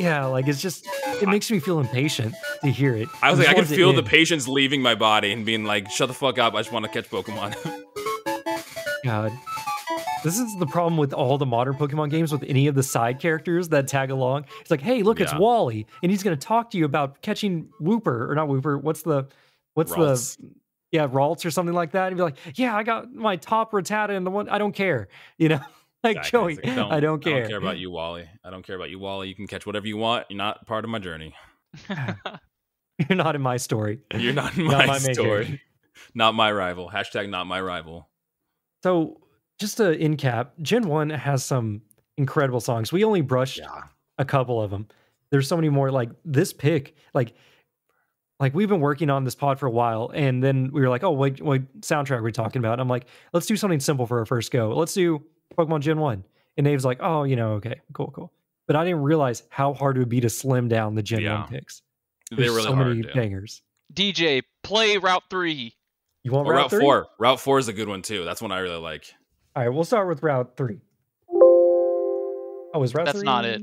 Yeah, like it's just it makes me feel impatient to hear it. I was like, I can want it to feel the patience leaving my body and being like, shut the fuck up. I just want to catch Pokemon. God. This is the problem with all the modern Pokemon games with any of the side characters that tag along. It's like, hey, look, it's Wally, and he's gonna talk to you about catching Wooper or not Wooper. What's the what's Ralts. the yeah, Ralts or something like that. And be like, yeah, I got my top Rattata and the one I don't care. You know? Like Exactly. Joey, It's like, I don't care. I don't care about you, Wally. I don't care about you, Wally. You can catch whatever you want. You're not part of my journey. You're not in my story. You're not in Not my, my story. character. Not my rival. Hashtag not my rival. So just to in cap, Gen 1 has some incredible songs. We only brushed Yeah. a couple of them. There's so many more. Like this pick, like like we've been working on this pod for a while, and then we were like, oh, what what soundtrack are we talking about? And I'm like, let's do something simple for our first go. Let's do Pokemon Gen One. And Dave's like, oh, you know, okay, cool, cool. But I didn't realize how hard it would be to slim down the Gen Yeah. One picks. They're There's really so hard. many yeah. bangers. DJ, play Route 3. You want Or Route, Route three? Four. Route Four is a good one too. That's one I really like. All right, we'll start with Route Three. Oh, is Route That's three? not it.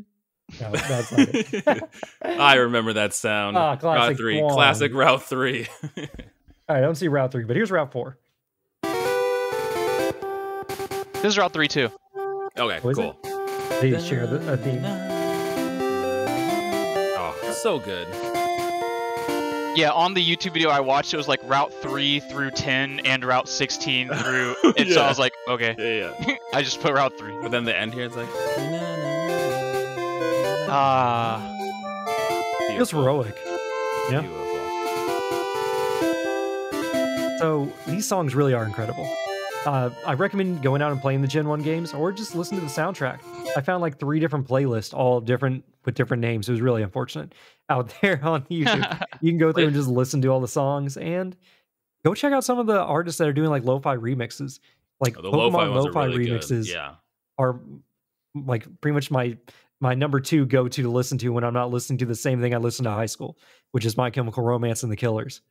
No, that's not it. I remember that sound. Ah, classic Route Three. one. Classic Route Three. All right, I don't see Route Three, but here's Route Four. This is Route 3 too. okay, Was it? cool. They share the a theme. Oh, so good. Yeah, on the YouTube video I watched, it was like Route 3 through 10 and Route 16 through. And so I was like, okay. Yeah, yeah. I just put Route 3. But then the end here, it's like. Ah. Feels Beautiful. heroic. Yeah. Beautiful. So these songs really are incredible. Uh, I recommend going out and playing the Gen 1 games or just listen to the soundtrack. I found like three different playlists, all different with different names. It was really unfortunate out there on YouTube. you can go through and just listen to all the songs and go check out some of the artists that are doing like lo-fi remixes. Like Oh, the lo-fi Pokemon lo-fi really remixes good. Yeah. are like pretty much my my number two go to to listen to when I'm not listening to the same thing I listened to high school, which is My Chemical Romance and the Killers.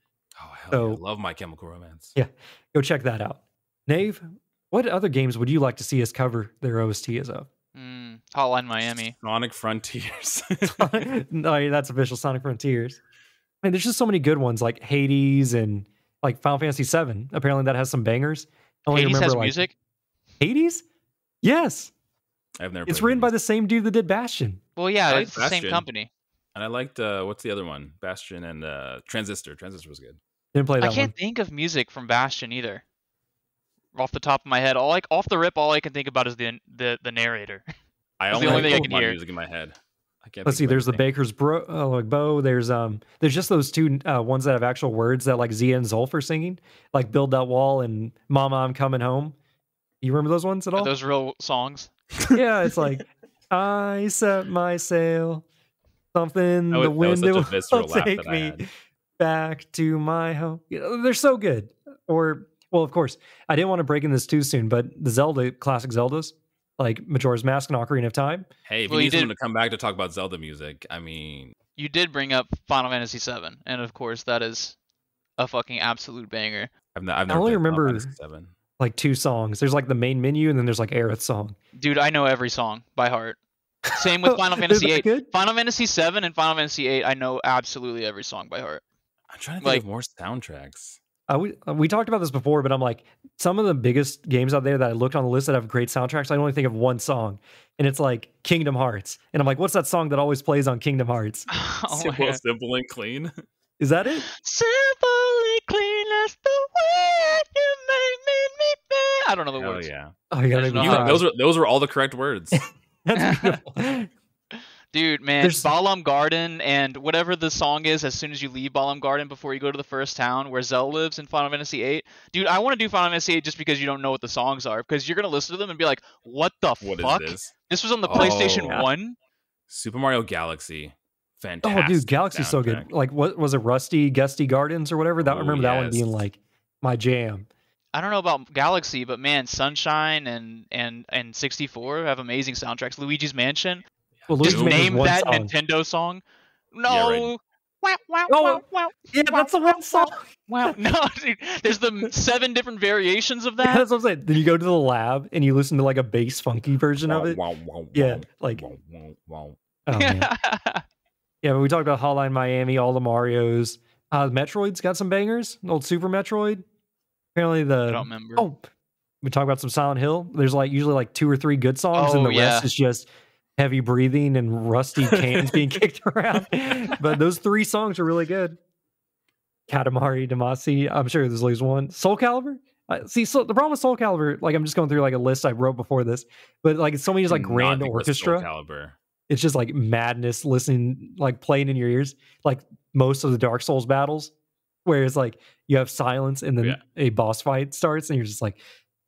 Oh hell So- yeah! Love My Chemical Romance. Yeah. Go check that out. Nave, what other games would you like to see us cover their OST as of? Mm, Hotline Miami. Sonic Frontiers. no, yeah, that's official Sonic Frontiers. I mean, there's just so many good ones like Hades and like Final Fantasy VII. Apparently, that has some bangers. I only Hades remember has like music? Hades. Yes, I've never. it's played written by the same dude that did Bastion. Well, yeah, I like it's the same company. And I liked uh, what's the other one? Bastion and uh, Transistor. Transistor was good. Didn't play I can't one. think of music from Bastion either. Off the top of my head, all like off the rip, all I can think about is the the, the narrator. I only the only like thing I Pokemon can hear. music in my head. I can't. Let's see. think of There's the. Baker's Bro, uh, like bow. There's um. There's just those two uh, ones that have actual words that like Zia and Zulf are singing, like "Build That Wall" and "Mama, I'm Coming Home." You remember those ones at Are all? those real songs? yeah, it's like I set my sail, something That was- the wind such a will visceral take that I me back to my home. You know, they're so good. Or well, of course, I didn't want to break in this too soon, but the Zelda classic Zeldas, like Majora's Mask and Ocarina of Time. Hey, if Well, you you need someone to come back to talk about Zelda music, I mean, You did bring up Final Fantasy VII, and of course that is a fucking absolute banger. I've, n- I've I only played remember- Fantasy VII. Like two songs. There's like the main menu, and then there's like Aerith's song. Dude, I know every song by heart. Same with Final Fantasy that VIII. good? Final Fantasy VII and Final Fantasy VIII, I know absolutely every song by heart. I'm trying to think like- of more soundtracks. Uh, we, uh, we talked about this before, but I'm like, some of the biggest games out there that I looked on the list that have great soundtracks, I only think of one song, and it's like Kingdom Hearts. And I'm like, what's that song that always plays on Kingdom Hearts? Oh simple, God. simple and clean. Is that it? Simply clean as the way you made me. me, me. I don't know the Hell words. yeah. Oh, you gotta There's make me those are those were all the correct words. That's beautiful. Dude, man, There's- Balamb Garden and whatever the song is as soon as you leave Balamb Garden before you go to the first town where Zell lives in Final Fantasy VIII. Dude, I want to do Final Fantasy VIII just because you don't know what the songs are because you're gonna listen to them and be like, "What the What is fuck?" this? This was on the Oh. PlayStation Yeah. One. Super Mario Galaxy. Fantastic. oh, dude, Galaxy's so good. Like, what was it? Rusty Gusty Gardens or whatever. That I remember that one being like my jam. I don't know about Galaxy, but man, Sunshine and and and 64 have amazing soundtracks. Luigi's Mansion. Well, Just name that song. Nintendo song. Yeah, No. right. Wow, wow, Oh, wow, wow, Yeah, that's the one song. wow. No, dude. There's the seven different variations of Yeah, that. that's what I'm saying. Then you go to the lab and you listen to like a bass funky version of it. Wow, wow, Yeah, wow, like- wow, wow, wow. Oh. Yeah, but we talked about Hotline Miami, all the Mario's. Uh, Metroid's got some bangers. Old Super Metroid. Apparently the. I don't remember. oh, we talk about some Silent Hill. There's like usually like two or three good songs, and Oh, the yeah. rest is just heavy breathing and rusty cans being kicked around. But those three songs are really good. Katamari Damacy. I'm sure there's at least one. Soul Calibur. Uh, see, so the problem with Soul Calibur, like I'm just going through like a list I wrote before this, but like it's so many just like grand was Soul orchestra Calibur. it's just like madness listening like playing in your ears like most of the dark souls battles where it's like you have silence and then Yeah. a boss fight starts and you're just like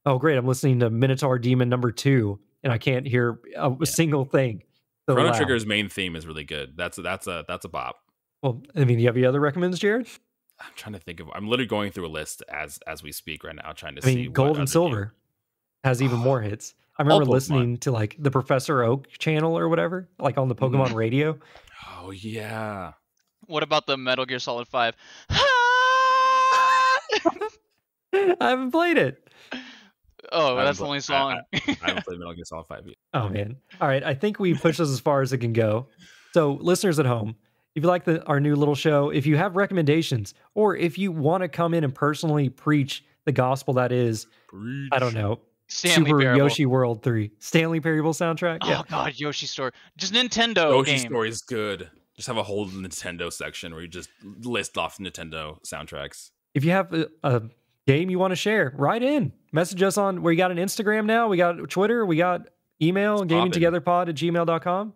oh great i'm listening to minotaur demon number two and i can't hear a, a single thing so Chrono loud. Trigger's main theme is really good. That's a, that's a that's a bop. well i mean do you have any other recommends jared I'm trying to think of. I'm literally going through a list as as we speak right now, trying to i see. mean what gold other and game- silver has even more hits i remember Pokemon. listening to like the professor oak channel or whatever like on the pokemon Mhm. radio Oh yeah. What about the Metal Gear Solid 5? i haven't played it oh, that's the only pla- I- song. I haven't played Metal Gear Solid Five yet. Oh man. All right. I think we pushed this as far as it can go. So, listeners at home, if you like the, our new little show, if you have recommendations, or if you want to come in and personally preach the gospel that is, I don't know, Stanley Super Parable. Yoshi World 3, Stanley Parable soundtrack. Oh Yeah. god, Yoshi Story. Just Nintendo Yoshi game. Story is good. Just have a whole Nintendo section where you just list off Nintendo soundtracks. If you have a, a game you want to share, write in. Message us on, we got an Instagram now, we got Twitter, we got email, It's poppin'. gamingtogetherpod at gmail.com.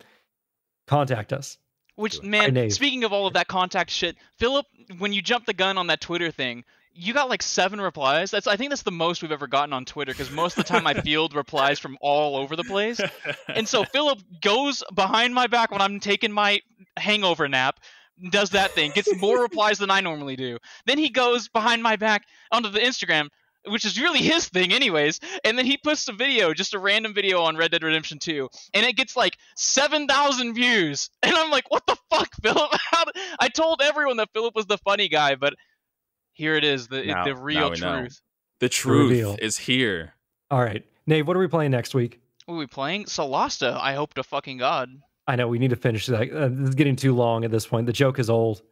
Contact us. Which man, speaking of all of that contact shit, Phillip, when you jumped the gun on that Twitter thing, you got like seven replies. That's I think that's the most we've ever gotten on Twitter because most of the time I field replies from all over the place. And so Phillip goes behind my back when I'm taking my hangover nap, does that thing, gets more replies than I normally do. Then he goes behind my back onto the Instagram, which is really his thing anyways, and then he puts a video, just a random video on Red Dead Redemption 2, and it gets like 7,000 views. And I'm like, what the fuck, Phillip? I told everyone that Phillip was the funny guy, but here it is, the, Now- the real we know. truth. the truth reveal. is here. All right. Nave, what are we playing next week? What are we playing? Solasta, I hope to fucking God. I know we need to finish that. Uh, this is getting too long at this point. The joke is old.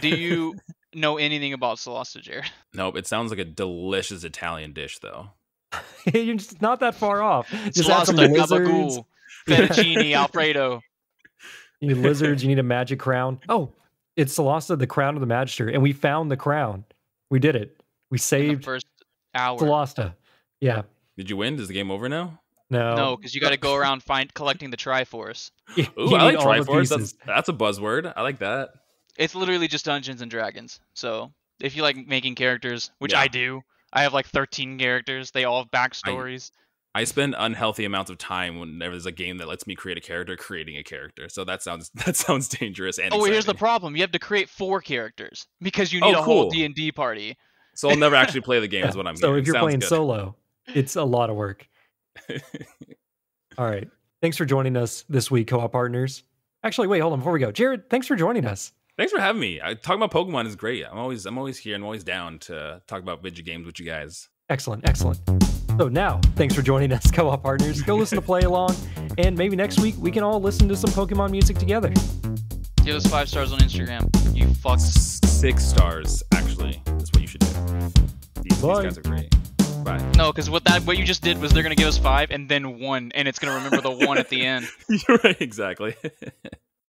Do you know anything about Solasta, Jared? Nope, it sounds like a delicious Italian dish though. You're just not that far off. Just add some lizards. gabagool, fettuccine, alfredo. You need lizards. You need a magic crown. Oh, it's Solasta, the crown of the Magister, and we found the crown. We did it. We in the saved first hour. Solasta. Yeah. Did you win? Is the game over now? No. No, because you got to go around find collecting the Triforce. Ooh, need I like Triforce. That's, that's a buzzword. I like that. It's literally just Dungeons and Dragons. So if you like making characters, which Yeah. I do, I have like 13 characters. They all have backstories. I spend unhealthy amounts of time whenever there's a game that lets me create a character creating a character. So that sounds that sounds dangerous and oh, well, here's the problem: you have to create four characters because you oh, need Oh, a whole. D and D party. So I'll never actually play the game is what I'm so hearing. if you're Sounds playing good. solo, it's a lot of work. All right. Thanks for joining us this week, co-op partners. Actually, wait, hold on before we go. Jared, thanks for joining us. Thanks for having me. I, talking about Pokemon is great. I'm always I'm always here. I'm always down to talk about video games with you guys. Excellent, excellent. So now, thanks for joining us, co-op partners. Go listen to Playalong, and maybe next week we can all listen to some Pokemon music together. Give us five stars on Instagram. You fucks. Six stars, actually. That's what you should do. Bye. These guys are great. Bye. No, because what that what you just did was they're gonna give us five and then one, and it's gonna remember the one at the end. You're right. Exactly.